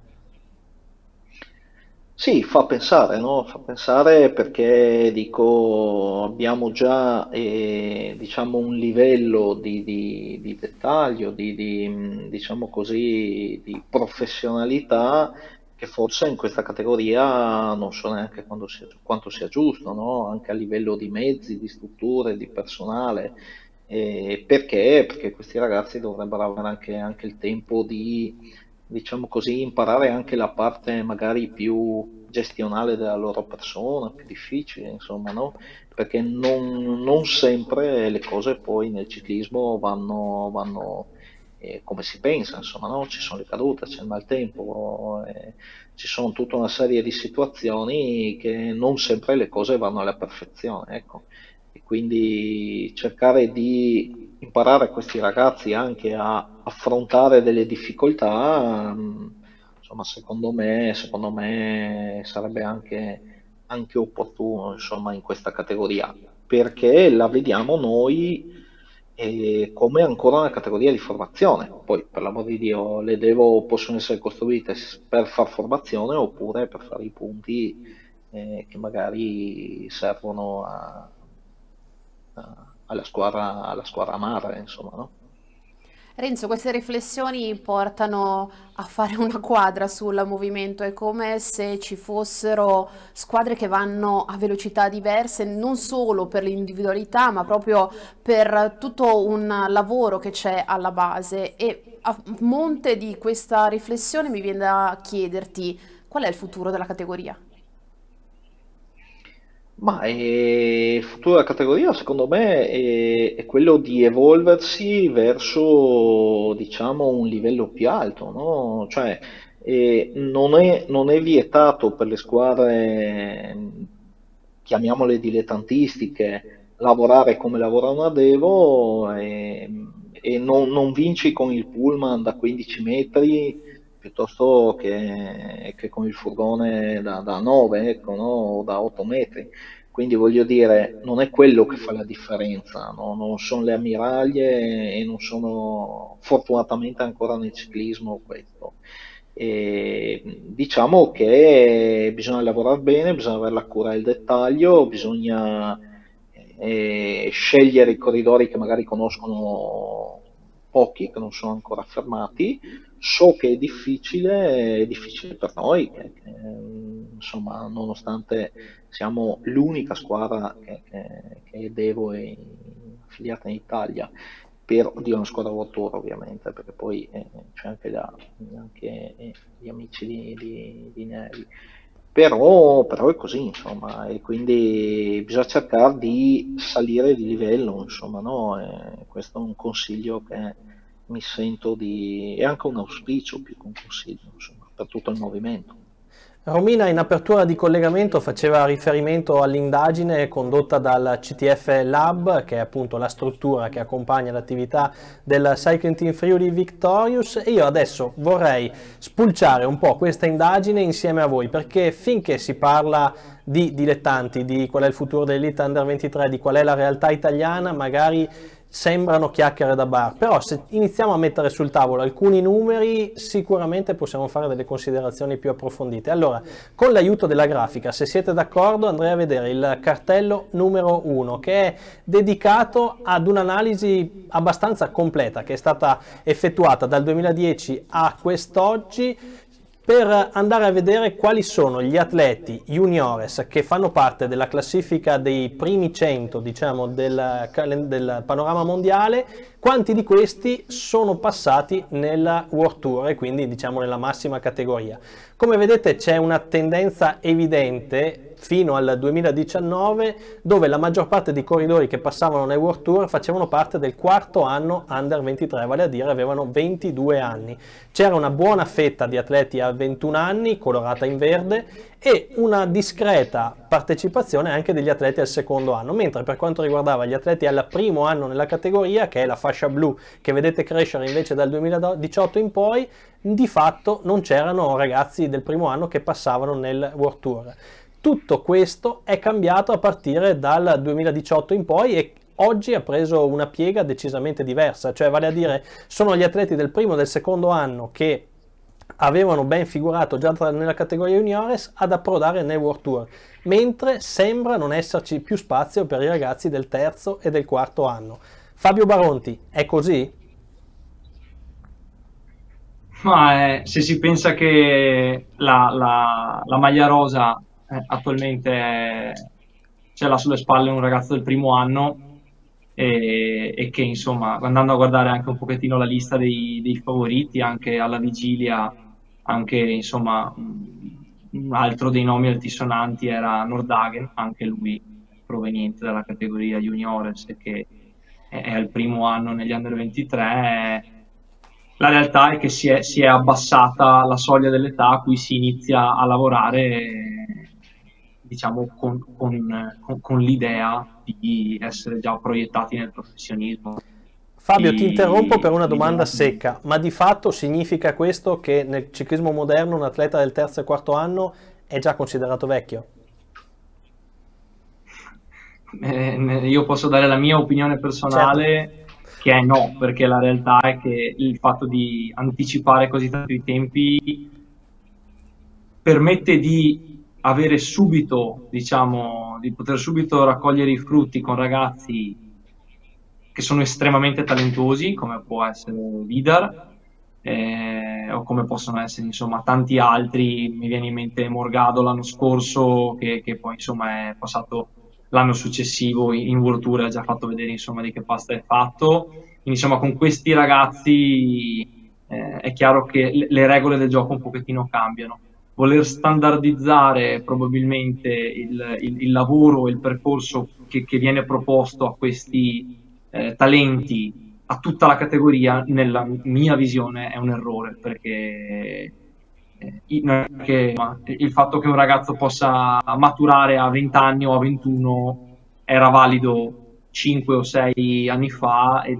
Sì, fa pensare, no? Fa pensare perché dico, abbiamo già eh, diciamo, un livello di, di- di dettaglio, di, di, diciamo così, di professionalità che forse in questa categoria non so neanche sia- quanto sia giusto, no? Anche a livello di mezzi, di strutture, di personale. Eh, perché? Perché questi ragazzi dovrebbero avere anche, anche il tempo di diciamo così, imparare anche la parte magari più gestionale della loro persona, più difficile, insomma, no? Perché non, non sempre le cose poi nel ciclismo vanno, vanno eh, come si pensa, insomma, no? Ci sono le cadute, c'è il maltempo, eh, ci sono tutta una serie di situazioni che non sempre le cose vanno alla perfezione, ecco. E quindi cercare di imparare questi ragazzi anche a affrontare delle difficoltà, mm, insomma, secondo me, secondo me sarebbe anche, anche opportuno insomma, in questa categoria, perché la vediamo noi eh, come ancora una categoria di formazione. Poi, per l'amor di Dio, le devo, possono essere costruite per far formazione oppure per fare i punti eh, che magari servono a, a alla squadra, alla squadra madre, insomma, no? Renzo, queste riflessioni portano a fare una quadra sul movimento, è come se ci fossero squadre che vanno a velocità diverse, non solo per l'individualità, ma proprio per tutto un lavoro che c'è alla base. E a monte di questa riflessione mi viene da chiederti qual è il futuro della categoria? Ma eh, il futuro della categoria, secondo me, è, è quello di evolversi verso, diciamo, un livello più alto, no? Cioè, eh, non è, non è vietato per le squadre, chiamiamole dilettantistiche, lavorare come lavorano a Devo e, e non, non vinci con il pullman da 15 metri piuttosto che, che, con il furgone da, da 9 ecco, no? o da 8 metri. Quindi voglio dire, non è quello che fa la differenza, no? non sono le ammiraglie e non sono fortunatamente ancora nel ciclismo questo. E diciamo che bisogna lavorare bene, bisogna avere la cura del dettaglio, bisogna eh, scegliere i corridori che magari conoscono pochi, che non sono ancora fermati, so che è difficile, è difficile per noi, che, che insomma, nonostante siamo l'unica squadra che, che, è Devo è affiliata in Italia, per, oddio, una squadra vuotora ovviamente, perché poi eh, c'è anche, la, anche eh, gli amici di, di, di Neri. Però, però, è così, insomma, e quindi bisogna cercare di salire di livello, insomma, no? E questo è un consiglio che mi sento di... è anche un auspicio più che un consiglio, insomma, per tutto il movimento. Romina in apertura di collegamento faceva riferimento all'indagine condotta dal CTF Lab, che è appunto la struttura che accompagna l'attività del Cycling Team Friuli Victorious. E io adesso vorrei spulciare un po' questa indagine insieme a voi perché finché si parla di dilettanti, di qual è il futuro dell'Elite Under 23, di qual è la realtà italiana, magari sembrano chiacchiere da bar, però se iniziamo a mettere sul tavolo alcuni numeri sicuramente possiamo fare delle considerazioni più approfondite. Allora, con l'aiuto della grafica, se siete d'accordo, andrei a vedere il cartello numero 1 che è dedicato ad un'analisi abbastanza completa che è stata effettuata dal 2010 a quest'oggi per andare a vedere quali sono gli atleti juniores che fanno parte della classifica dei primi 100 diciamo, del, del, panorama mondiale, quanti di questi sono passati nella World Tour e quindi diciamo nella massima categoria. Come vedete c'è una tendenza evidente fino al 2019 dove la maggior parte dei corridori che passavano nel World Tour facevano parte del quarto anno under 23, vale a dire avevano 22 anni. C'era una buona fetta di atleti a 21 anni, colorata in verde, e una discreta partecipazione anche degli atleti al secondo anno, mentre per quanto riguardava gli atleti al primo anno nella categoria, che è la fascia blu che vedete crescere invece dal 2018 in poi, di fatto non c'erano ragazzi del primo anno che passavano nel World Tour. Tutto questo è cambiato a partire dal 2018 in poi e oggi ha preso una piega decisamente diversa, cioè vale a dire sono gli atleti del primo e del secondo anno che avevano ben figurato già nella categoria juniores ad approdare nel World Tour, mentre sembra non esserci più spazio per i ragazzi del terzo e del quarto anno. Fabio Baronti, è così? Ma eh, se si pensa che la, la, la maglia rosa eh, attualmente ce l'ha sulle spalle un ragazzo del primo anno e, e, che insomma andando a guardare anche un pochettino la lista dei, dei favoriti anche alla vigilia anche insomma un altro dei nomi altisonanti era Nordhagen anche lui proveniente dalla categoria juniores che è al primo anno negli under 23 la realtà è che si è, si è abbassata la soglia dell'età a cui si inizia a lavorare diciamo, con, con, con, con, l'idea di essere già proiettati nel professionismo. Fabio, ti interrompo per una domanda secca, ma di fatto significa questo che nel ciclismo moderno un atleta del terzo e quarto anno è già considerato vecchio? Eh, io posso dare la mia opinione personale, certo. che è no, perché la realtà è che il fatto di anticipare così tanti tempi permette di avere subito, diciamo, di poter subito raccogliere i frutti con ragazzi che sono estremamente talentuosi, come può essere Vidar, eh, o come possono essere insomma tanti altri, mi viene in mente Morgado l'anno scorso, che, che poi insomma è passato l'anno successivo in, World Tour, ha già fatto vedere insomma di che pasta è fatto. Quindi insomma con questi ragazzi eh, è chiaro che le, le regole del gioco un pochettino cambiano voler standardizzare probabilmente il, il, il lavoro il percorso che, che, viene proposto a questi eh, talenti a tutta la categoria, nella mia visione, è un errore perché eh, che, il fatto che un ragazzo possa maturare a 20 anni o a 21 era valido 5 o 6 anni fa e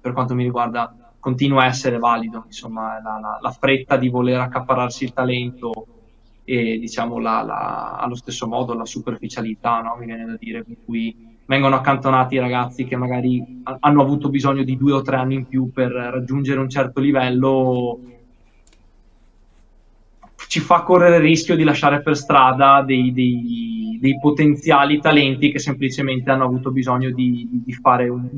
per quanto mi riguarda continua a essere valido, insomma, la, la, la fretta di voler accapararsi il talento e diciamo la, allo stesso modo la superficialità, no? mi viene da dire, con cui vengono accantonati i ragazzi che magari hanno avuto bisogno di due o tre anni in più per raggiungere un certo livello, ci fa correre il rischio di lasciare per strada dei, dei dei potenziali talenti che semplicemente hanno avuto bisogno di, di fare un,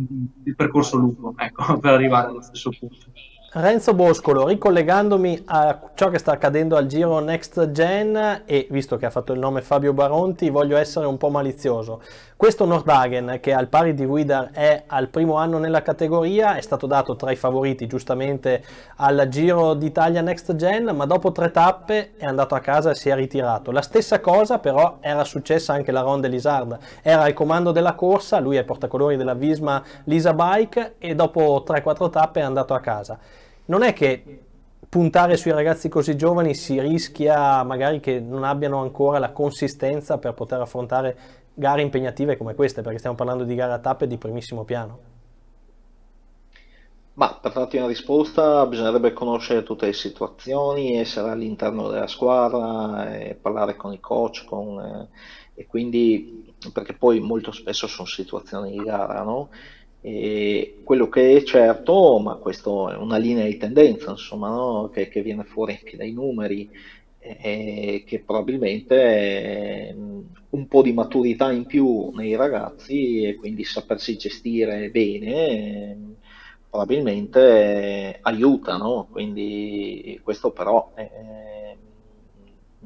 il percorso lungo ecco, per arrivare allo stesso punto. Renzo Boscolo, ricollegandomi a ciò che sta accadendo al Giro Next Gen e visto che ha fatto il nome Fabio Baronti, voglio essere un po' malizioso. Questo Nordhagen, che al pari di Guidar è al primo anno nella categoria, è stato dato tra i favoriti giustamente al Giro d'Italia Next Gen, ma dopo tre tappe è andato a casa e si è ritirato. La stessa cosa però era successa anche alla Ronde Lizard, era al comando della corsa, lui è portacolori della Visma Lisa Bike e dopo 3-4 tappe è andato a casa non è che puntare sui ragazzi così giovani si rischia magari che non abbiano ancora la consistenza per poter affrontare gare impegnative come queste, perché stiamo parlando di gare a tappe di primissimo piano. Ma per darti una risposta bisognerebbe conoscere tutte le situazioni, essere all'interno della squadra, parlare con i coach, con, eh, e quindi perché poi molto spesso sono situazioni di gara, no? E quello che è certo, ma questo è una linea di tendenza, insomma, no? che, che, viene fuori anche dai numeri, è che probabilmente un po' di maturità in più nei ragazzi e quindi sapersi gestire bene probabilmente aiuta, no? Quindi questo però eh,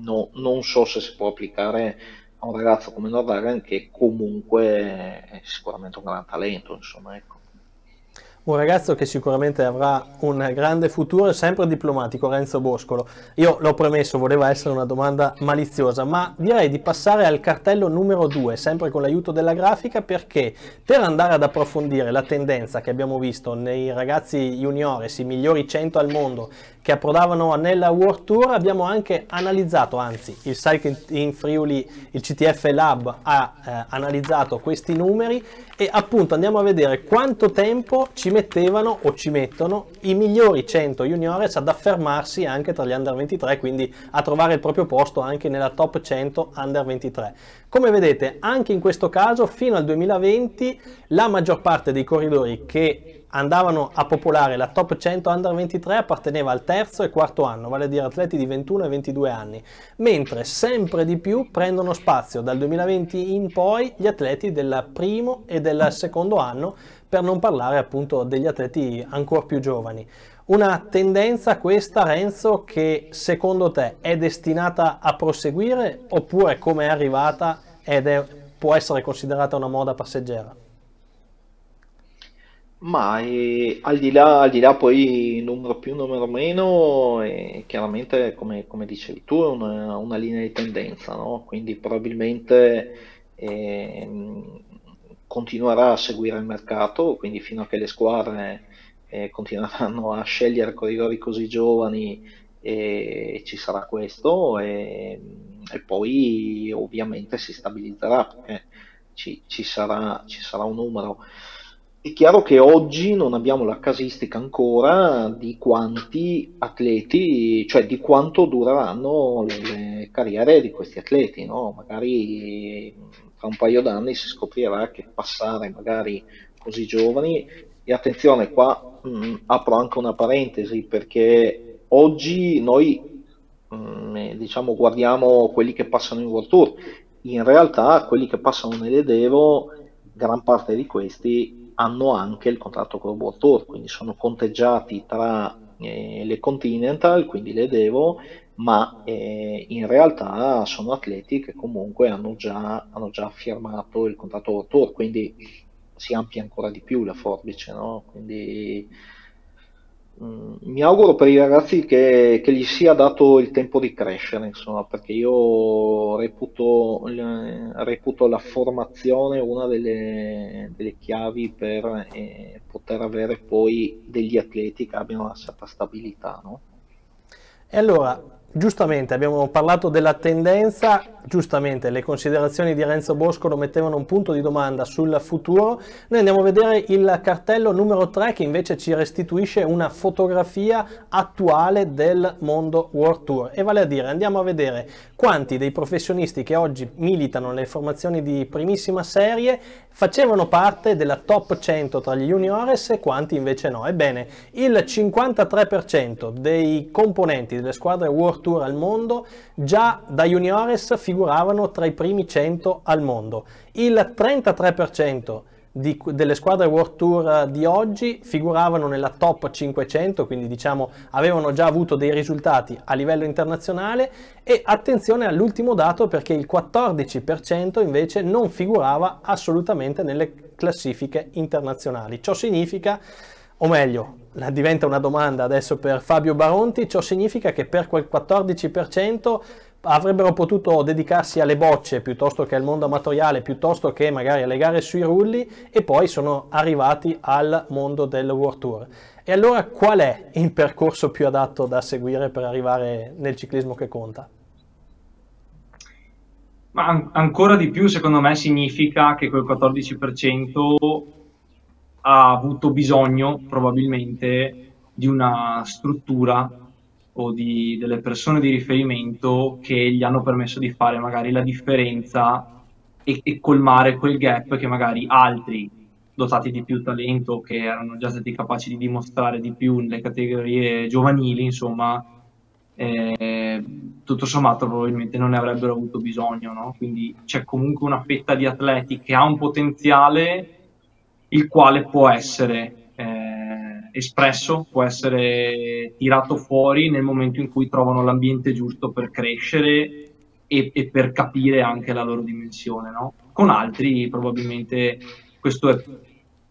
no, non so se si può applicare a un ragazzo come Nordhagen che comunque è sicuramente un gran talento, insomma, ecco. Un ragazzo che sicuramente avrà un grande futuro, sempre diplomatico, Renzo Boscolo. Io l'ho premesso, voleva essere una domanda maliziosa, ma direi di passare al cartello numero 2, sempre con l'aiuto della grafica, perché per andare ad approfondire la tendenza che abbiamo visto nei ragazzi juniores, i migliori 100 al mondo, che approdavano nella World Tour, abbiamo anche analizzato, anzi il site in Friuli, il CTF Lab, ha eh, analizzato questi numeri e appunto andiamo a vedere quanto tempo ci mettevano o ci mettono i migliori 100 juniores ad affermarsi anche tra gli under 23, quindi a trovare il proprio posto anche nella top 100 under 23. Come vedete anche in questo caso fino al 2020 la maggior parte dei corridori che andavano a popolare la top 100 under 23 apparteneva al terzo e quarto anno, vale a dire atleti di 21 e 22 anni, mentre sempre di più prendono spazio dal 2020 in poi gli atleti del primo e del secondo anno, per non parlare appunto degli atleti ancora più giovani. Una tendenza questa, Renzo, che secondo te è destinata a proseguire oppure come è arrivata ed è, può essere considerata una moda passeggera? Ma eh, al di là, al di là poi numero più, numero meno, eh, chiaramente come, come dicevi tu è una, una linea di tendenza, no? Quindi probabilmente eh, continuerà a seguire il mercato, quindi fino a che le squadre eh, continueranno a scegliere corridori così giovani ci sarà questo e, e, poi ovviamente si stabilizzerà perché ci, ci, sarà, ci sarà un numero. È chiaro che oggi non abbiamo la casistica ancora di quanti atleti, cioè di quanto dureranno le, carriere di questi atleti, no? Magari tra un paio d'anni si scoprirà che passare magari così giovani, e attenzione qua mh, mm, apro anche una parentesi perché oggi noi mh, mm, diciamo guardiamo quelli che passano in World Tour, in realtà quelli che passano nelle Devo, gran parte di questi hanno anche il contratto con World Tour, quindi sono conteggiati tra eh, le Continental, quindi le Devo, ma eh, in realtà sono atleti che comunque hanno già, hanno già firmato il contratto World Tour, quindi si amplia ancora di più la forbice, no? Quindi mi auguro per i ragazzi che, che, gli sia dato il tempo di crescere, insomma, perché io reputo, reputo la formazione una delle, delle chiavi per eh, poter avere poi degli atleti che abbiano una certa stabilità. No? E allora, Giustamente abbiamo parlato della tendenza, giustamente le considerazioni di Renzo Bosco lo mettevano un punto di domanda sul futuro. Noi andiamo a vedere il cartello numero 3 che invece ci restituisce una fotografia attuale del mondo World Tour e vale a dire andiamo a vedere quanti dei professionisti che oggi militano nelle formazioni di primissima serie facevano parte della top 100 tra gli juniores e quanti invece no. Ebbene, il 53% dei componenti delle squadre World Tour al mondo già da juniores figuravano tra i primi 100 al mondo. Il 33% di, delle squadre World Tour di oggi figuravano nella top 500, quindi diciamo avevano già avuto dei risultati a livello internazionale e attenzione all'ultimo dato perché il 14% invece non figurava assolutamente nelle classifiche internazionali. Ciò significa, o meglio, diventa una domanda adesso per Fabio Baronti, ciò significa che per quel 14% avrebbero potuto dedicarsi alle bocce piuttosto che al mondo amatoriale, piuttosto che magari alle gare sui rulli e poi sono arrivati al mondo del World Tour. E allora qual è il percorso più adatto da seguire per arrivare nel ciclismo che conta? Ma an- ancora di più, secondo me, significa che quel 14% ha avuto bisogno probabilmente di una struttura o di, delle persone di riferimento che gli hanno permesso di fare magari la differenza e, e colmare quel gap che magari altri dotati di più talento, che erano già stati capaci di dimostrare di più nelle categorie giovanili, insomma, eh, tutto sommato probabilmente non ne avrebbero avuto bisogno. No? Quindi c'è comunque una fetta di atleti che ha un potenziale il quale può essere eh, espresso, può essere tirato fuori nel momento in cui trovano l'ambiente giusto per crescere e, e per capire anche la loro dimensione. No? Con altri probabilmente questo è,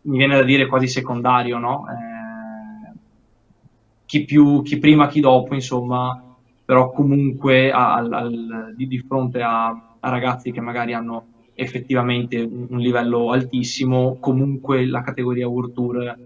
mi viene da dire quasi secondario, no? eh, chi, più, chi prima, chi dopo, insomma, però comunque al, al, di, di, fronte a, a ragazzi che magari hanno effettivamente un livello altissimo, comunque la categoria World Tour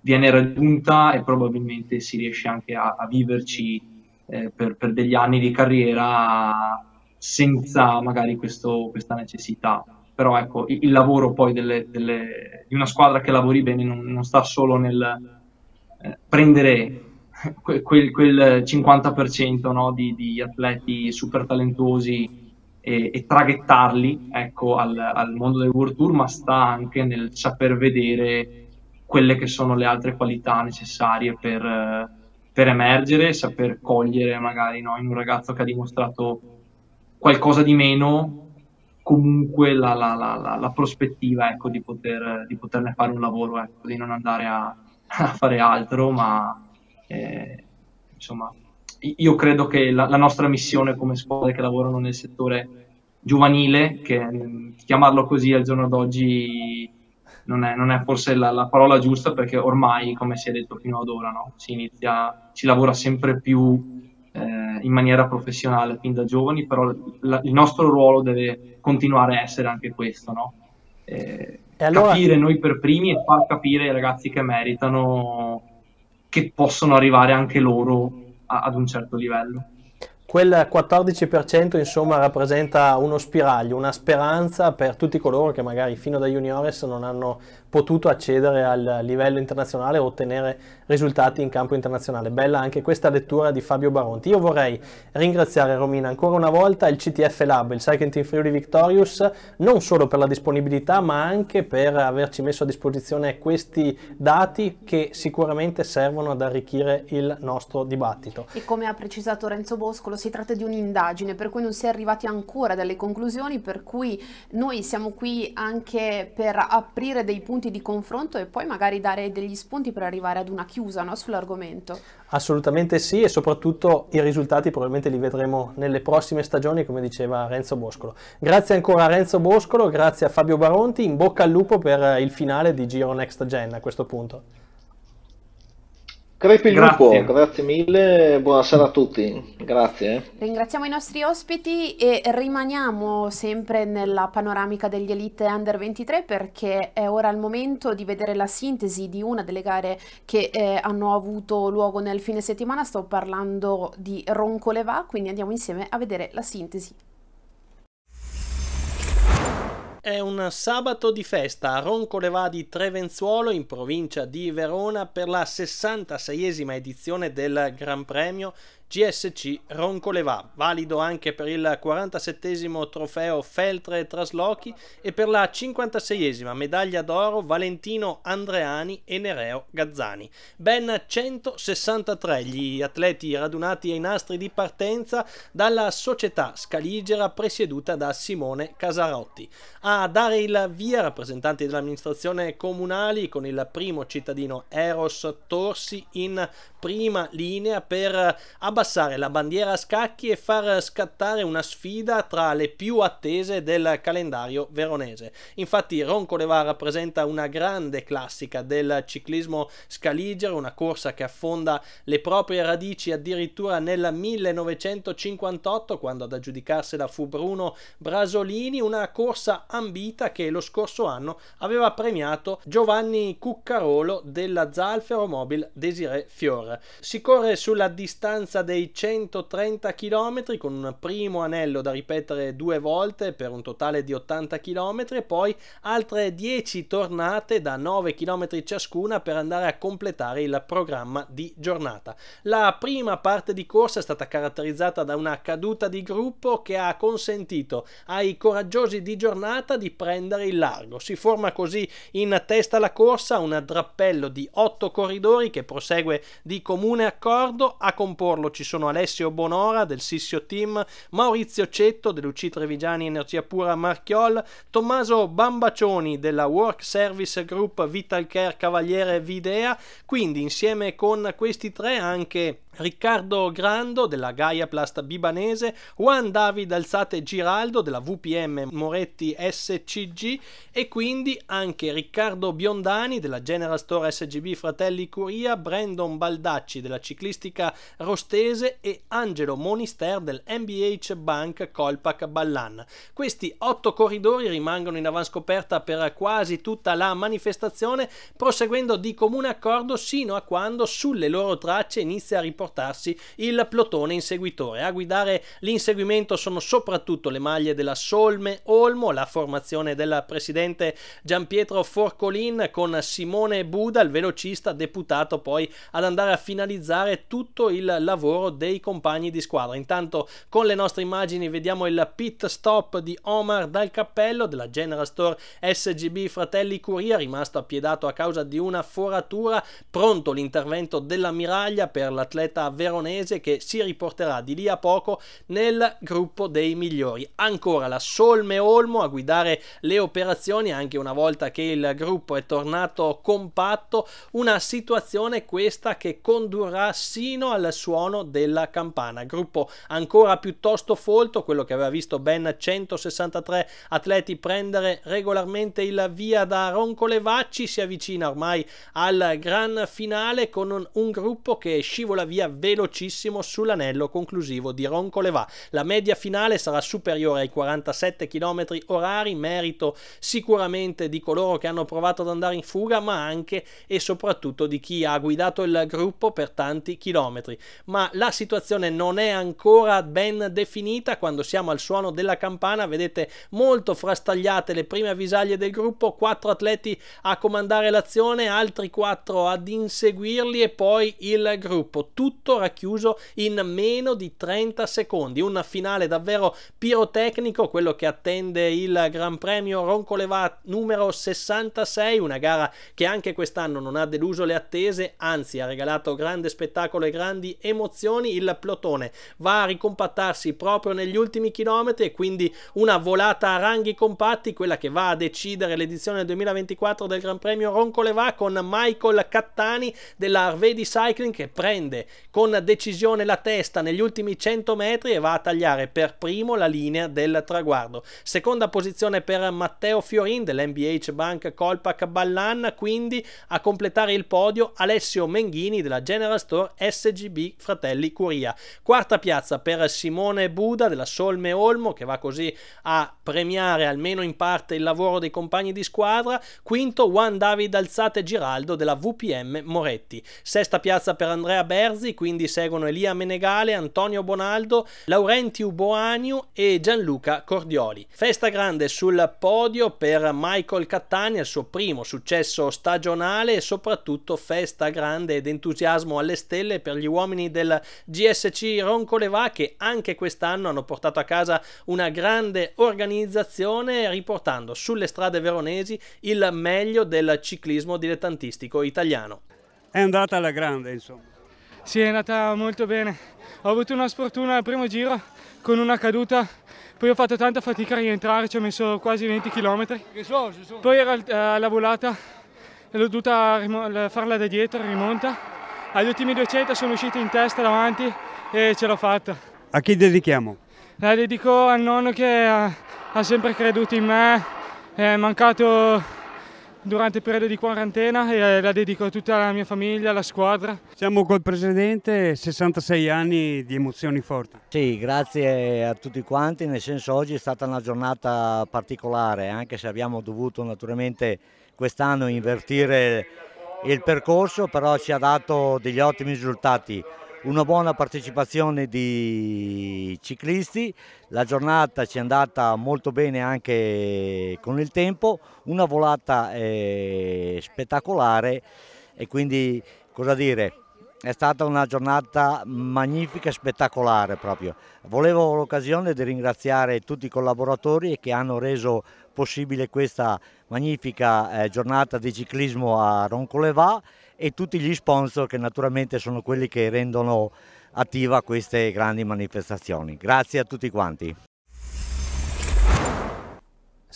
viene raggiunta e probabilmente si riesce anche a, a viverci eh, per, per, degli anni di carriera senza magari questo, questa necessità. Però ecco, il, il lavoro poi delle, delle, di una squadra che lavori bene non, non sta solo nel eh, prendere quel, quel 50% no, di, di atleti super talentuosi e, e traghettarli ecco, al, al, mondo del World Tour, ma sta anche nel saper vedere quelle che sono le altre qualità necessarie per, per emergere, saper cogliere magari no, in un ragazzo che ha dimostrato qualcosa di meno comunque la, la, la, la prospettiva ecco, di, poter, di, poterne fare un lavoro, ecco, di non andare a, a fare altro, ma eh, insomma io credo che la, la, nostra missione come scuole che lavorano nel settore giovanile, che mm, chiamarlo così al giorno d'oggi non è, non è forse la, la, parola giusta perché ormai, come si è detto fino ad ora, no? si inizia, si lavora sempre più eh, in maniera professionale fin da giovani, però la, il nostro ruolo deve continuare a essere anche questo, no? eh, allora... capire noi per primi e far capire ai ragazzi che meritano che possono arrivare anche loro a, ad un certo livello. Quel 14% insomma rappresenta uno spiraglio, una speranza per tutti coloro che magari fino da juniores non hanno potuto accedere al livello internazionale o ottenere risultati in campo internazionale. Bella anche questa lettura di Fabio Baronti. Io vorrei ringraziare Romina ancora una volta il CTF Lab, il Cycling Team Friuli Victorious, non solo per la disponibilità ma anche per averci messo a disposizione questi dati che sicuramente servono ad arricchire il nostro dibattito. E come ha precisato Renzo Boscolo si tratta di un'indagine per cui non si è arrivati ancora a delle conclusioni per cui noi siamo qui anche per aprire dei punti punti di confronto e poi magari dare degli spunti per arrivare ad una chiusa no, sull'argomento. Assolutamente sì e soprattutto i risultati probabilmente li vedremo nelle prossime stagioni come diceva Renzo Boscolo. Grazie ancora a Renzo Boscolo, grazie a Fabio Baronti, in bocca al lupo per il finale di Giro Next Gen a questo punto. Crepi il grazie. lupo, grazie mille, buonasera a tutti, grazie. Ringraziamo i nostri ospiti e rimaniamo sempre nella panoramica degli Elite Under 23 perché è ora il momento di vedere la sintesi di una delle gare che eh, hanno avuto luogo nel fine settimana, sto parlando di Roncoleva, quindi andiamo insieme a vedere la sintesi. È un sabato di festa a Roncolevà di Trevenzuolo in provincia di Verona per la 66esima edizione del Gran Premio GSC Roncolevà, valido anche per il 47 trofeo Feltre Traslochi e per la 56esima medaglia d'oro Valentino Andreani e Nereo Gazzani. Ben 163 gli atleti radunati ai nastri di partenza dalla società scaligera presieduta da Simone Casarotti. A dare il via rappresentanti dell'amministrazione comunali con il primo cittadino Eros Torsi in prima linea per abbassare la bandiera a scacchi e far scattare una sfida tra le più attese del calendario veronese. Infatti Roncoleva rappresenta una grande classica del ciclismo scaligero, una corsa che affonda le proprie radici addirittura nel 1958 quando ad aggiudicarsela fu Bruno Brasolini, una corsa ambita che lo scorso anno aveva premiato Giovanni Cuccarolo della Zalfero Mobile Desiree Fior. Si corre sulla distanza dei 130 km con un primo anello da ripetere due volte per un totale di 80 km e poi altre 10 tornate da 9 km ciascuna per andare a completare il programma di giornata. La prima parte di corsa è stata caratterizzata da una caduta di gruppo che ha consentito ai coraggiosi di giornata di prendere il largo. Si forma così in testa alla corsa un drappello di 8 corridori che prosegue di comune accordo. A comporlo ci sono Alessio Bonora del Sissio Team, Maurizio Cetto dell'UC Trevigiani Energia Pura Marchiol, Tommaso Bambaccioni della Work Service Group Vitalcare Cavaliere Videa. Quindi insieme con questi tre anche Riccardo Grando della Gaia Plast Bibanese, Juan David Alzate Giraldo della VPM Moretti SCG e quindi anche Riccardo Biondani della General Store SGB Fratelli Curia, Brandon Baldacci della ciclistica rostese e Angelo Monister del MBH Bank Colpac Ballan. Questi otto corridori rimangono in avanscoperta per quasi tutta la manifestazione, proseguendo di comune accordo sino a quando sulle loro tracce inizia a riportare portarsi il plotone inseguitore. A guidare l'inseguimento sono soprattutto le maglie della Solme Olmo, la formazione del presidente Giampietro Forcolin con Simone Buda, il velocista deputato poi ad andare a finalizzare tutto il lavoro dei compagni di squadra. Intanto con le nostre immagini vediamo il pit stop di Omar dal cappello della General Store SGB Fratelli Curia, rimasto appiedato a causa di una foratura, pronto l'intervento dell'ammiraglia per l'atleta atleta veronese che si riporterà di lì a poco nel gruppo dei migliori. Ancora la Solme Olmo a guidare le operazioni anche una volta che il gruppo è tornato compatto, una situazione questa che condurrà sino al suono della campana. Gruppo ancora piuttosto folto, quello che aveva visto ben 163 atleti prendere regolarmente il via da Roncolevacci si avvicina ormai al gran finale con un, un gruppo che scivola via velocissimo sull'anello conclusivo di Roncolevà. La media finale sarà superiore ai 47 km orari, merito sicuramente di coloro che hanno provato ad andare in fuga, ma anche e soprattutto di chi ha guidato il gruppo per tanti chilometri. Ma la situazione non è ancora ben definita quando siamo al suono della campana, vedete molto frastagliate le prime avvisaglie del gruppo, quattro atleti a comandare l'azione, altri quattro ad inseguirli e poi il gruppo. Tutti tutto racchiuso in meno di 30 secondi. Un finale davvero pirotecnico, quello che attende il Gran Premio Roncoleva numero 66, una gara che anche quest'anno non ha deluso le attese, anzi ha regalato grande spettacolo e grandi emozioni. Il plotone va a ricompattarsi proprio negli ultimi chilometri e quindi una volata a ranghi compatti, quella che va a decidere l'edizione 2024 del Gran Premio Roncoleva con Michael Cattani della Arvedi Cycling che prende con decisione la testa negli ultimi 100 metri e va a tagliare per primo la linea del traguardo. Seconda posizione per Matteo Fiorin dell'NBH Bank Colpac Ballan, quindi a completare il podio Alessio Menghini della General Store SGB Fratelli Curia. Quarta piazza per Simone Buda della Solme Olmo che va così a premiare almeno in parte il lavoro dei compagni di squadra. Quinto Juan David Alzate Giraldo della VPM Moretti. Sesta piazza per Andrea Berzi Grazzi, quindi seguono Elia Menegale, Antonio Bonaldo, Laurentiu Boaniu e Gianluca Cordioli. Festa grande sul podio per Michael Cattani, il suo primo successo stagionale e soprattutto festa grande ed entusiasmo alle stelle per gli uomini del GSC Roncolevà che anche quest'anno hanno portato a casa una grande organizzazione riportando sulle strade veronesi il meglio del ciclismo dilettantistico italiano. È andata alla grande, insomma. Sì, è andata molto bene. Ho avuto una sfortuna al primo giro con una caduta, poi ho fatto tanta fatica a rientrare, ci ho messo quasi 20 km. Poi ero eh, alla volata e l'ho dovuta farla da dietro, rimonta. Agli ultimi 200 sono uscito in testa davanti e ce l'ho fatta. A chi dedichiamo? La dedico al nonno che ha, ha sempre creduto in me, è mancato durante il periodo di quarantena e la dedico a tutta la mia famiglia, alla squadra. Siamo col presidente, 66 anni di emozioni forti. Sì, grazie a tutti quanti, nel senso oggi è stata una giornata particolare, anche se abbiamo dovuto naturalmente quest'anno invertire il percorso, però ci ha dato degli ottimi risultati una buona partecipazione di ciclisti, la giornata ci è andata molto bene anche con il tempo, una volata eh, spettacolare. E quindi cosa dire, è stata una giornata magnifica spettacolare proprio. Volevo l'occasione di ringraziare tutti i collaboratori che hanno reso possibile questa magnifica eh, giornata di ciclismo a Roncolevà e tutti gli sponsor che naturalmente sono quelli che rendono attiva queste grandi manifestazioni. Grazie a tutti quanti.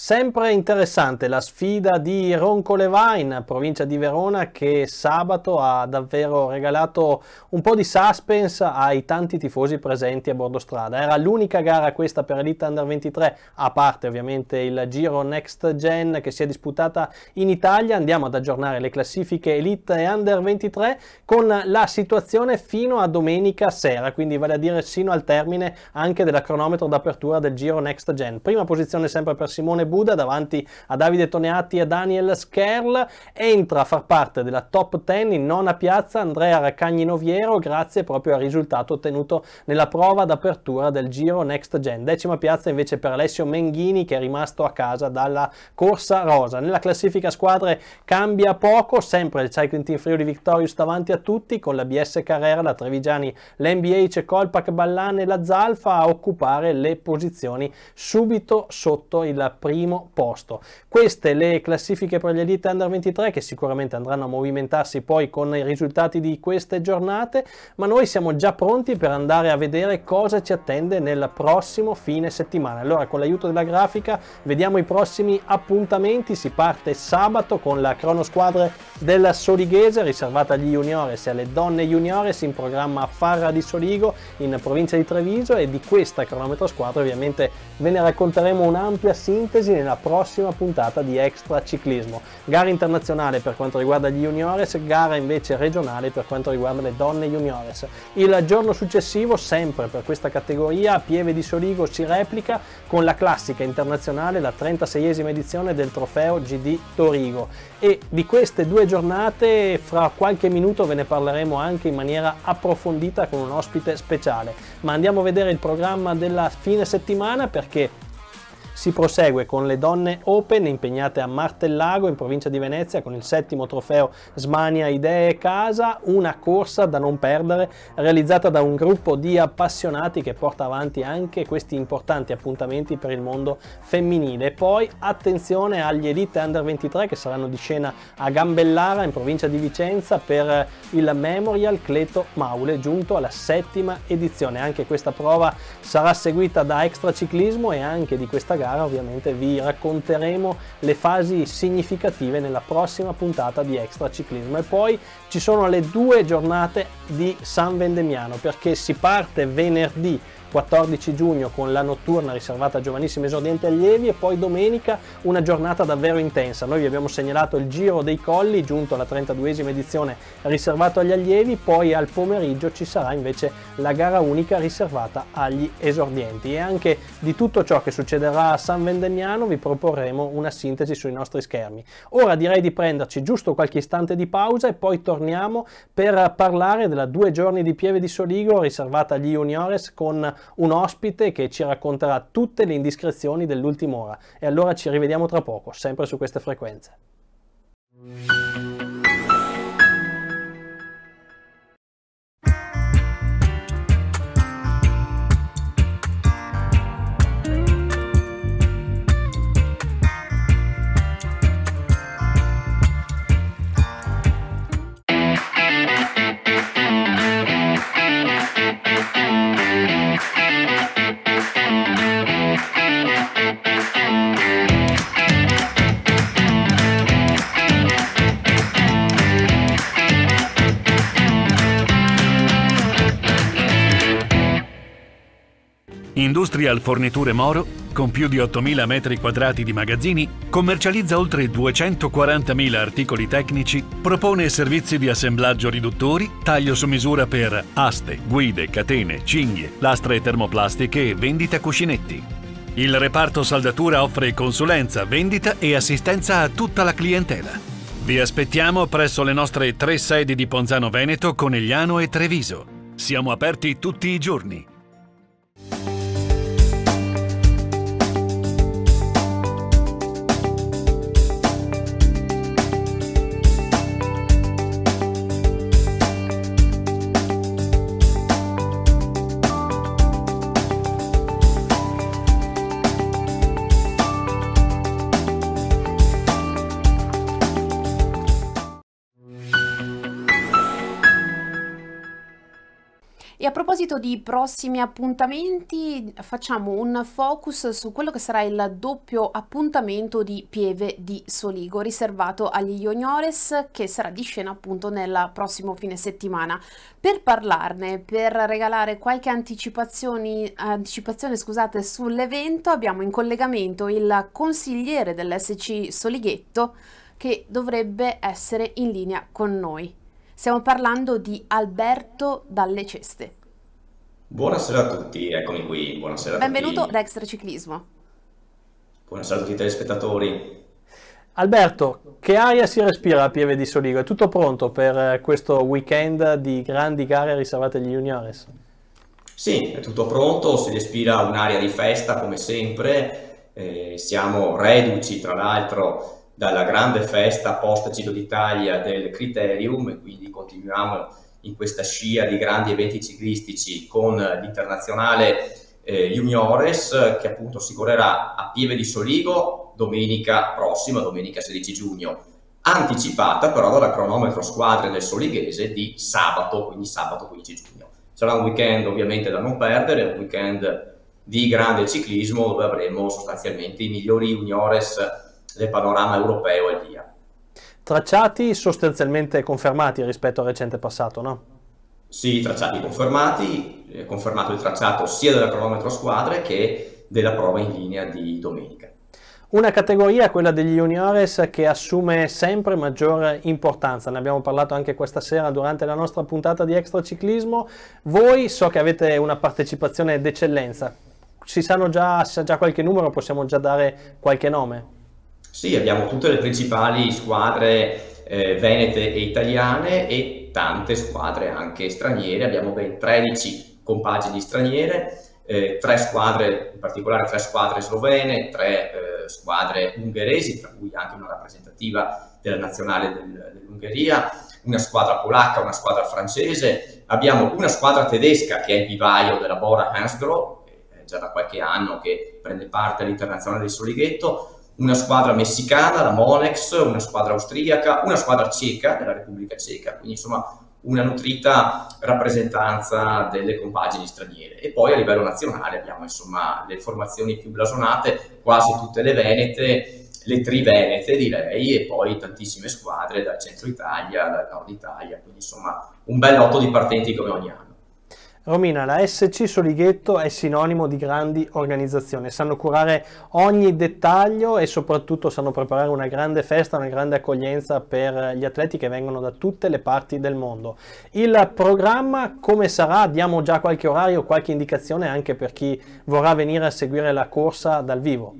Sempre interessante la sfida di Roncolevà in provincia di Verona che sabato ha davvero regalato un po' di suspense ai tanti tifosi presenti a bordo strada. Era l'unica gara questa per Elite Under 23, a parte ovviamente il Giro Next Gen che si è disputata in Italia. Andiamo ad aggiornare le classifiche Elite e Under 23 con la situazione fino a domenica sera, quindi vale a dire sino al termine anche della cronometro d'apertura del Giro Next Gen. Prima posizione sempre per Simone Buda davanti a Davide Toneatti e Daniel Skerl. Entra a far parte della top 10 in nona piazza Andrea Raccagni Noviero grazie proprio al risultato ottenuto nella prova d'apertura del Giro Next Gen. Decima piazza invece per Alessio Menghini che è rimasto a casa dalla corsa rosa. Nella classifica squadre cambia poco, sempre il Cycling Team Friuli Victorious davanti a tutti con la BS Carrera, la Trevigiani, l'NBH, Colpac, Ballan e la Zalfa a occupare le posizioni subito sotto il primo primo posto. Queste le classifiche per gli Elite Under 23 che sicuramente andranno a movimentarsi poi con i risultati di queste giornate, ma noi siamo già pronti per andare a vedere cosa ci attende nel prossimo fine settimana. Allora con l'aiuto della grafica vediamo i prossimi appuntamenti, si parte sabato con la cronosquadra del Solighese riservata agli juniores e alle donne juniores in programma a Farra di Soligo in provincia di Treviso e di questa cronometro squadra ovviamente ve ne racconteremo un'ampia sintesi Parisi nella prossima puntata di Extra Ciclismo. Gara internazionale per quanto riguarda gli juniores, gara invece regionale per quanto riguarda le donne juniores. Il giorno successivo, sempre per questa categoria, Pieve di Soligo si replica con la classica internazionale, la 36esima edizione del trofeo GD Torigo. E di queste due giornate, fra qualche minuto ve ne parleremo anche in maniera approfondita con un ospite speciale. Ma andiamo a vedere il programma della fine settimana perché si prosegue con le donne Open impegnate a Martellago in provincia di Venezia con il settimo trofeo Smania Idee Casa, una corsa da non perdere realizzata da un gruppo di appassionati che porta avanti anche questi importanti appuntamenti per il mondo femminile. E poi attenzione agli Elite Under 23 che saranno di scena a Gambellara in provincia di Vicenza per il Memorial Cleto Maule giunto alla settima edizione. Anche questa prova sarà seguita da extra ciclismo e anche di questa gara gara ovviamente vi racconteremo le fasi significative nella prossima puntata di Extra Ciclismo. E poi ci sono le due giornate di San Vendemiano perché si parte venerdì 14 giugno con la notturna riservata a giovanissimi esordienti allievi e poi domenica una giornata davvero intensa. Noi vi abbiamo segnalato il Giro dei Colli, giunto alla 32esima edizione riservato agli allievi, poi al pomeriggio ci sarà invece la gara unica riservata agli esordienti e anche di tutto ciò che succederà a San Vendemiano vi proporremo una sintesi sui nostri schermi. Ora direi di prenderci giusto qualche istante di pausa e poi torniamo per parlare della due giorni di Pieve di Soligo riservata agli juniores con un ospite che ci racconterà tutte le indiscrezioni dell'ultima ora. E allora ci rivediamo tra poco, sempre su queste frequenze. Industrial Forniture Moro, con più di 8.000 metri quadrati di magazzini, commercializza oltre 240.000 articoli tecnici, propone servizi di assemblaggio riduttori, taglio su misura per aste, guide, catene, cinghie, lastre termoplastiche e vendita cuscinetti. Il reparto saldatura offre consulenza, vendita e assistenza a tutta la clientela. Vi aspettiamo presso le nostre tre sedi di Ponzano Veneto, Conegliano e Treviso. Siamo aperti tutti i giorni. Proposito di prossimi appuntamenti, facciamo un focus su quello che sarà il doppio appuntamento di Pieve di Soligo, riservato agli Juniores, che sarà di scena appunto nel prossimo fine settimana. Per parlarne, per regalare qualche anticipazione scusate, sull'evento, abbiamo in collegamento il consigliere dell'SC Solighetto, che dovrebbe essere in linea con noi. Stiamo parlando di Alberto Dalle Ceste. Buonasera a tutti, eccomi qui, buonasera Benvenuto a tutti. da Extra Ciclismo. Buonasera a tutti i telespettatori. Alberto, che aria si respira a Pieve di Soligo? È tutto pronto per eh, questo weekend di grandi gare riservate agli juniores? Sì, è tutto pronto, si respira un'aria di festa come sempre, eh, siamo reduci tra l'altro dalla grande festa post Giro d'Italia del Criterium e quindi continuiamo in questa scia di grandi eventi ciclistici con l'internazionale eh, Juniores che appunto si correrà a Pieve di Soligo domenica prossima, domenica 16 giugno, anticipata però dalla cronometro squadre del Solighese di sabato, quindi sabato 15 giugno. Sarà un weekend ovviamente da non perdere, un weekend di grande ciclismo dove avremo sostanzialmente i migliori Juniores del panorama europeo e via. Tracciati sostanzialmente confermati rispetto al recente passato, no? Sì, tracciati confermati, è confermato il tracciato sia della cronometro squadre che della prova in linea di domenica. Una categoria, quella degli juniores, che assume sempre maggiore importanza. Ne abbiamo parlato anche questa sera durante la nostra puntata di Extra Ciclismo. Voi so che avete una partecipazione d'eccellenza. Si sanno già, sa già qualche numero, possiamo già dare qualche nome? Sì, abbiamo tutte le principali squadre eh, venete e italiane e tante squadre anche straniere, abbiamo ben 13 compagini straniere, eh, tre squadre, in particolare tre squadre slovene, tre eh, squadre ungheresi, tra cui anche una rappresentativa della nazionale del, dell'Ungheria, una squadra polacca, una squadra francese, abbiamo una squadra tedesca che è il vivaio della Bora Hansgrohe, già da qualche anno che prende parte all'internazionale del Solighetto, una squadra messicana, la Monex, una squadra austriaca, una squadra ceca della Repubblica Ceca, quindi insomma una nutrita rappresentanza delle compagini straniere. E poi a livello nazionale abbiamo insomma le formazioni più blasonate, quasi tutte le venete, le trivenete direi, e poi tantissime squadre dal centro Italia, dal nord Italia, quindi insomma un bel lotto di partenti come ogni anno. Romina, la SC Solighetto è sinonimo di grandi organizzazioni, sanno curare ogni dettaglio e soprattutto sanno preparare una grande festa, una grande accoglienza per gli atleti che vengono da tutte le parti del mondo. Il programma come sarà? Diamo già qualche orario, qualche indicazione anche per chi vorrà venire a seguire la corsa dal vivo.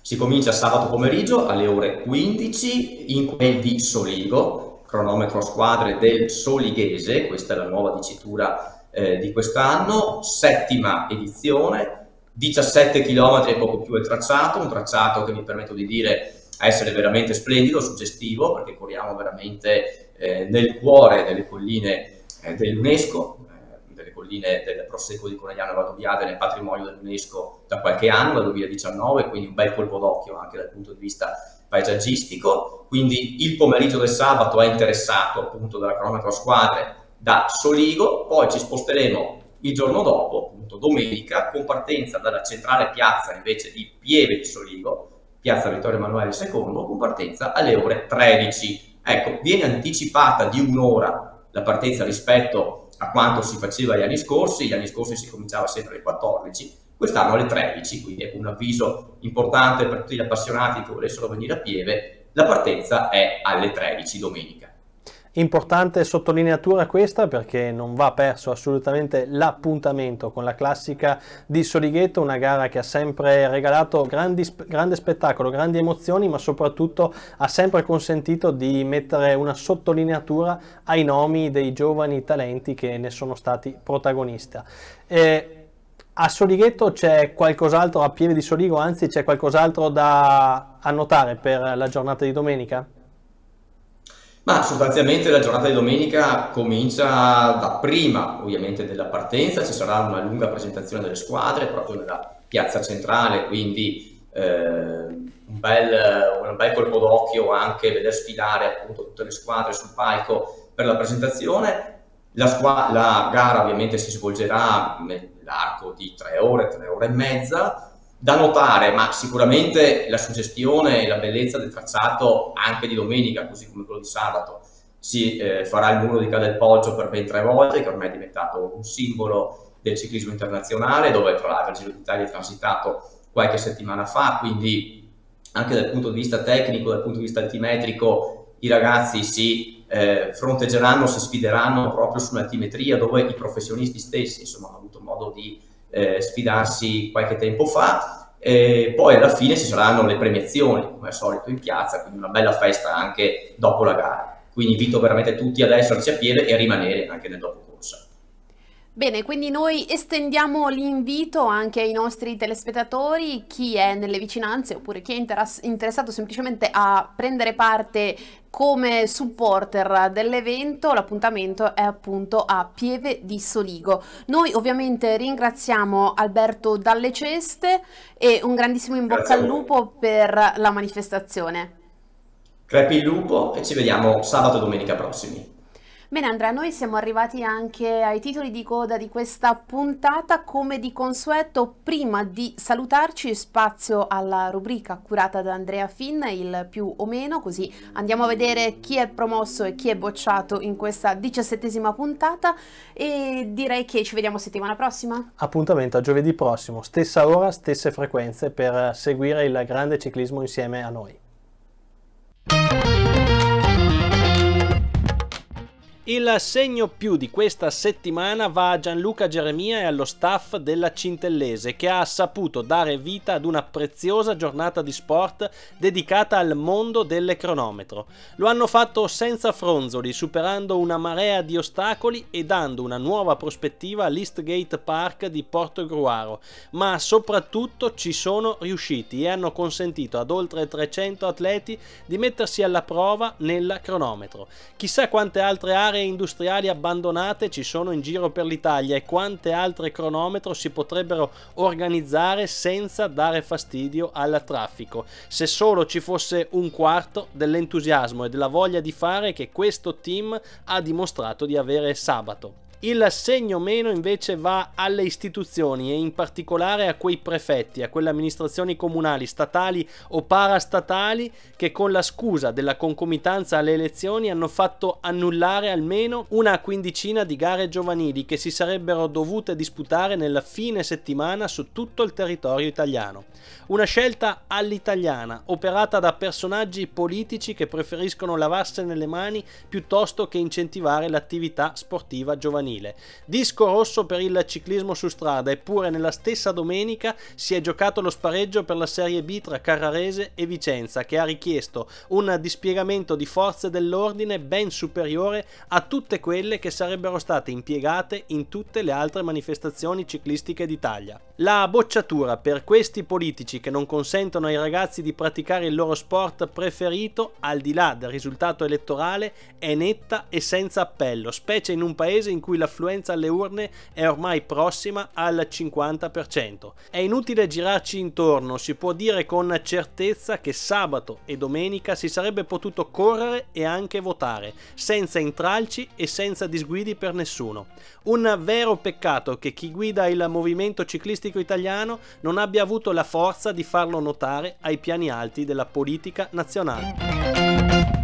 Si comincia sabato pomeriggio alle ore 15 in quel di Soligo, cronometro squadre del Solighese, questa è la nuova dicitura eh, di quest'anno, settima edizione, 17 km e poco più il tracciato, un tracciato che mi permetto di dire essere veramente splendido, suggestivo, perché corriamo veramente eh, nel cuore delle colline eh, dell'UNESCO, eh, delle colline del Prosecco di Conegliano Vadoviade nel patrimonio dell'UNESCO da qualche anno, dal 2019, quindi un bel colpo d'occhio anche dal punto di vista paesaggistico. Quindi il pomeriggio del sabato è interessato appunto dalla cronometro squadre da Soligo, poi ci sposteremo il giorno dopo, appunto domenica, con partenza dalla centrale piazza invece di Pieve di Soligo, piazza Vittorio Emanuele II, con partenza alle ore 13. Ecco, viene anticipata di un'ora la partenza rispetto a quanto si faceva gli anni scorsi, gli anni scorsi si cominciava sempre alle 14, quest'anno alle 13, quindi è un avviso importante per tutti gli appassionati che volessero venire a Pieve, la partenza è alle 13 domenica. Importante sottolineatura questa perché non va perso assolutamente l'appuntamento con la classica di Solighetto, una gara che ha sempre regalato grandi, grande spettacolo, grandi emozioni, ma soprattutto ha sempre consentito di mettere una sottolineatura ai nomi dei giovani talenti che ne sono stati protagonisti. A Solighetto c'è qualcos'altro, a Pieve di Soligo, anzi c'è qualcos'altro da annotare per la giornata di domenica? Ma sostanzialmente la giornata di domenica comincia da prima ovviamente della partenza, ci sarà una lunga presentazione delle squadre proprio nella piazza centrale, quindi eh, un, bel, un, bel, colpo d'occhio anche vedere sfidare appunto tutte le squadre sul palco per la presentazione. La, la gara ovviamente si svolgerà nell'arco di tre ore, tre ore e mezza, da notare, ma sicuramente la suggestione e la bellezza del tracciato anche di domenica, così come quello di sabato, si eh, farà il muro di Cadel Poggio per ben tre volte, che ormai è diventato un simbolo del ciclismo internazionale, dove tra l'altro il Giro d'Italia è transitato qualche settimana fa, quindi anche dal punto di vista tecnico, dal punto di vista altimetrico, i ragazzi si eh, fronteggeranno, si sfideranno proprio sull'altimetria, dove i professionisti stessi insomma, hanno avuto modo di eh, sfidarsi qualche tempo fa. E poi alla fine ci saranno le premiazioni, come al solito in piazza, quindi una bella festa anche dopo la gara. Quindi invito veramente tutti ad esserci a piede e a rimanere anche nel dopo. Bene, quindi noi estendiamo l'invito anche ai nostri telespettatori, chi è nelle vicinanze oppure chi è interessato semplicemente a prendere parte come supporter dell'evento, l'appuntamento è appunto a Pieve di Soligo. Noi ovviamente ringraziamo Alberto Dalle Ceste e un grandissimo in bocca al lupo per la manifestazione. Crepi il lupo e ci vediamo sabato e domenica prossimi. Bene Andrea, noi siamo arrivati anche ai titoli di coda di questa puntata, come di consueto, prima di salutarci spazio alla rubrica curata da Andrea Finn, il più o meno, così andiamo a vedere chi è promosso e chi è bocciato in questa diciassettesima puntata e direi che ci vediamo settimana prossima. Appuntamento a giovedì prossimo, stessa ora, stesse frequenze per seguire il grande ciclismo insieme a noi. Il segno più di questa settimana va a Gianluca Geremia e allo staff della Cintellese che ha saputo dare vita ad una preziosa giornata di sport dedicata al mondo del cronometro. Lo hanno fatto senza fronzoli, superando una marea di ostacoli e dando una nuova prospettiva all'Eastgate Park di Porto Gruaro, ma soprattutto ci sono riusciti e hanno consentito ad oltre 300 atleti di mettersi alla prova nel cronometro. Chissà quante altre aree aree industriali abbandonate ci sono in giro per l'Italia e quante altre cronometro si potrebbero organizzare senza dare fastidio al traffico. Se solo ci fosse un quarto dell'entusiasmo e della voglia di fare che questo team ha dimostrato di avere sabato. Il segno meno invece va alle istituzioni e in particolare a quei prefetti, a quelle amministrazioni comunali, statali o parastatali che con la scusa della concomitanza alle elezioni hanno fatto annullare almeno una quindicina di gare giovanili che si sarebbero dovute disputare nel fine settimana su tutto il territorio italiano. Una scelta all'italiana, operata da personaggi politici che preferiscono lavarsene le mani piuttosto che incentivare l'attività sportiva giovanile. Disco rosso per il ciclismo su strada, eppure nella stessa domenica si è giocato lo spareggio per la Serie B tra Carrarese e Vicenza, che ha richiesto un dispiegamento di forze dell'ordine ben superiore a tutte quelle che sarebbero state impiegate in tutte le altre manifestazioni ciclistiche d'Italia. La bocciatura per questi politici che non consentono ai ragazzi di praticare il loro sport preferito, al di là del risultato elettorale, è netta e senza appello, specie in un paese in cui l'affluenza alle urne è ormai prossima al 50%. È inutile girarci intorno, si può dire con certezza che sabato e domenica si sarebbe potuto correre e anche votare, senza intralci e senza disguidi per nessuno. Un vero peccato che chi guida il movimento ciclistico italiano non abbia avuto la forza di farlo notare ai piani alti della politica nazionale.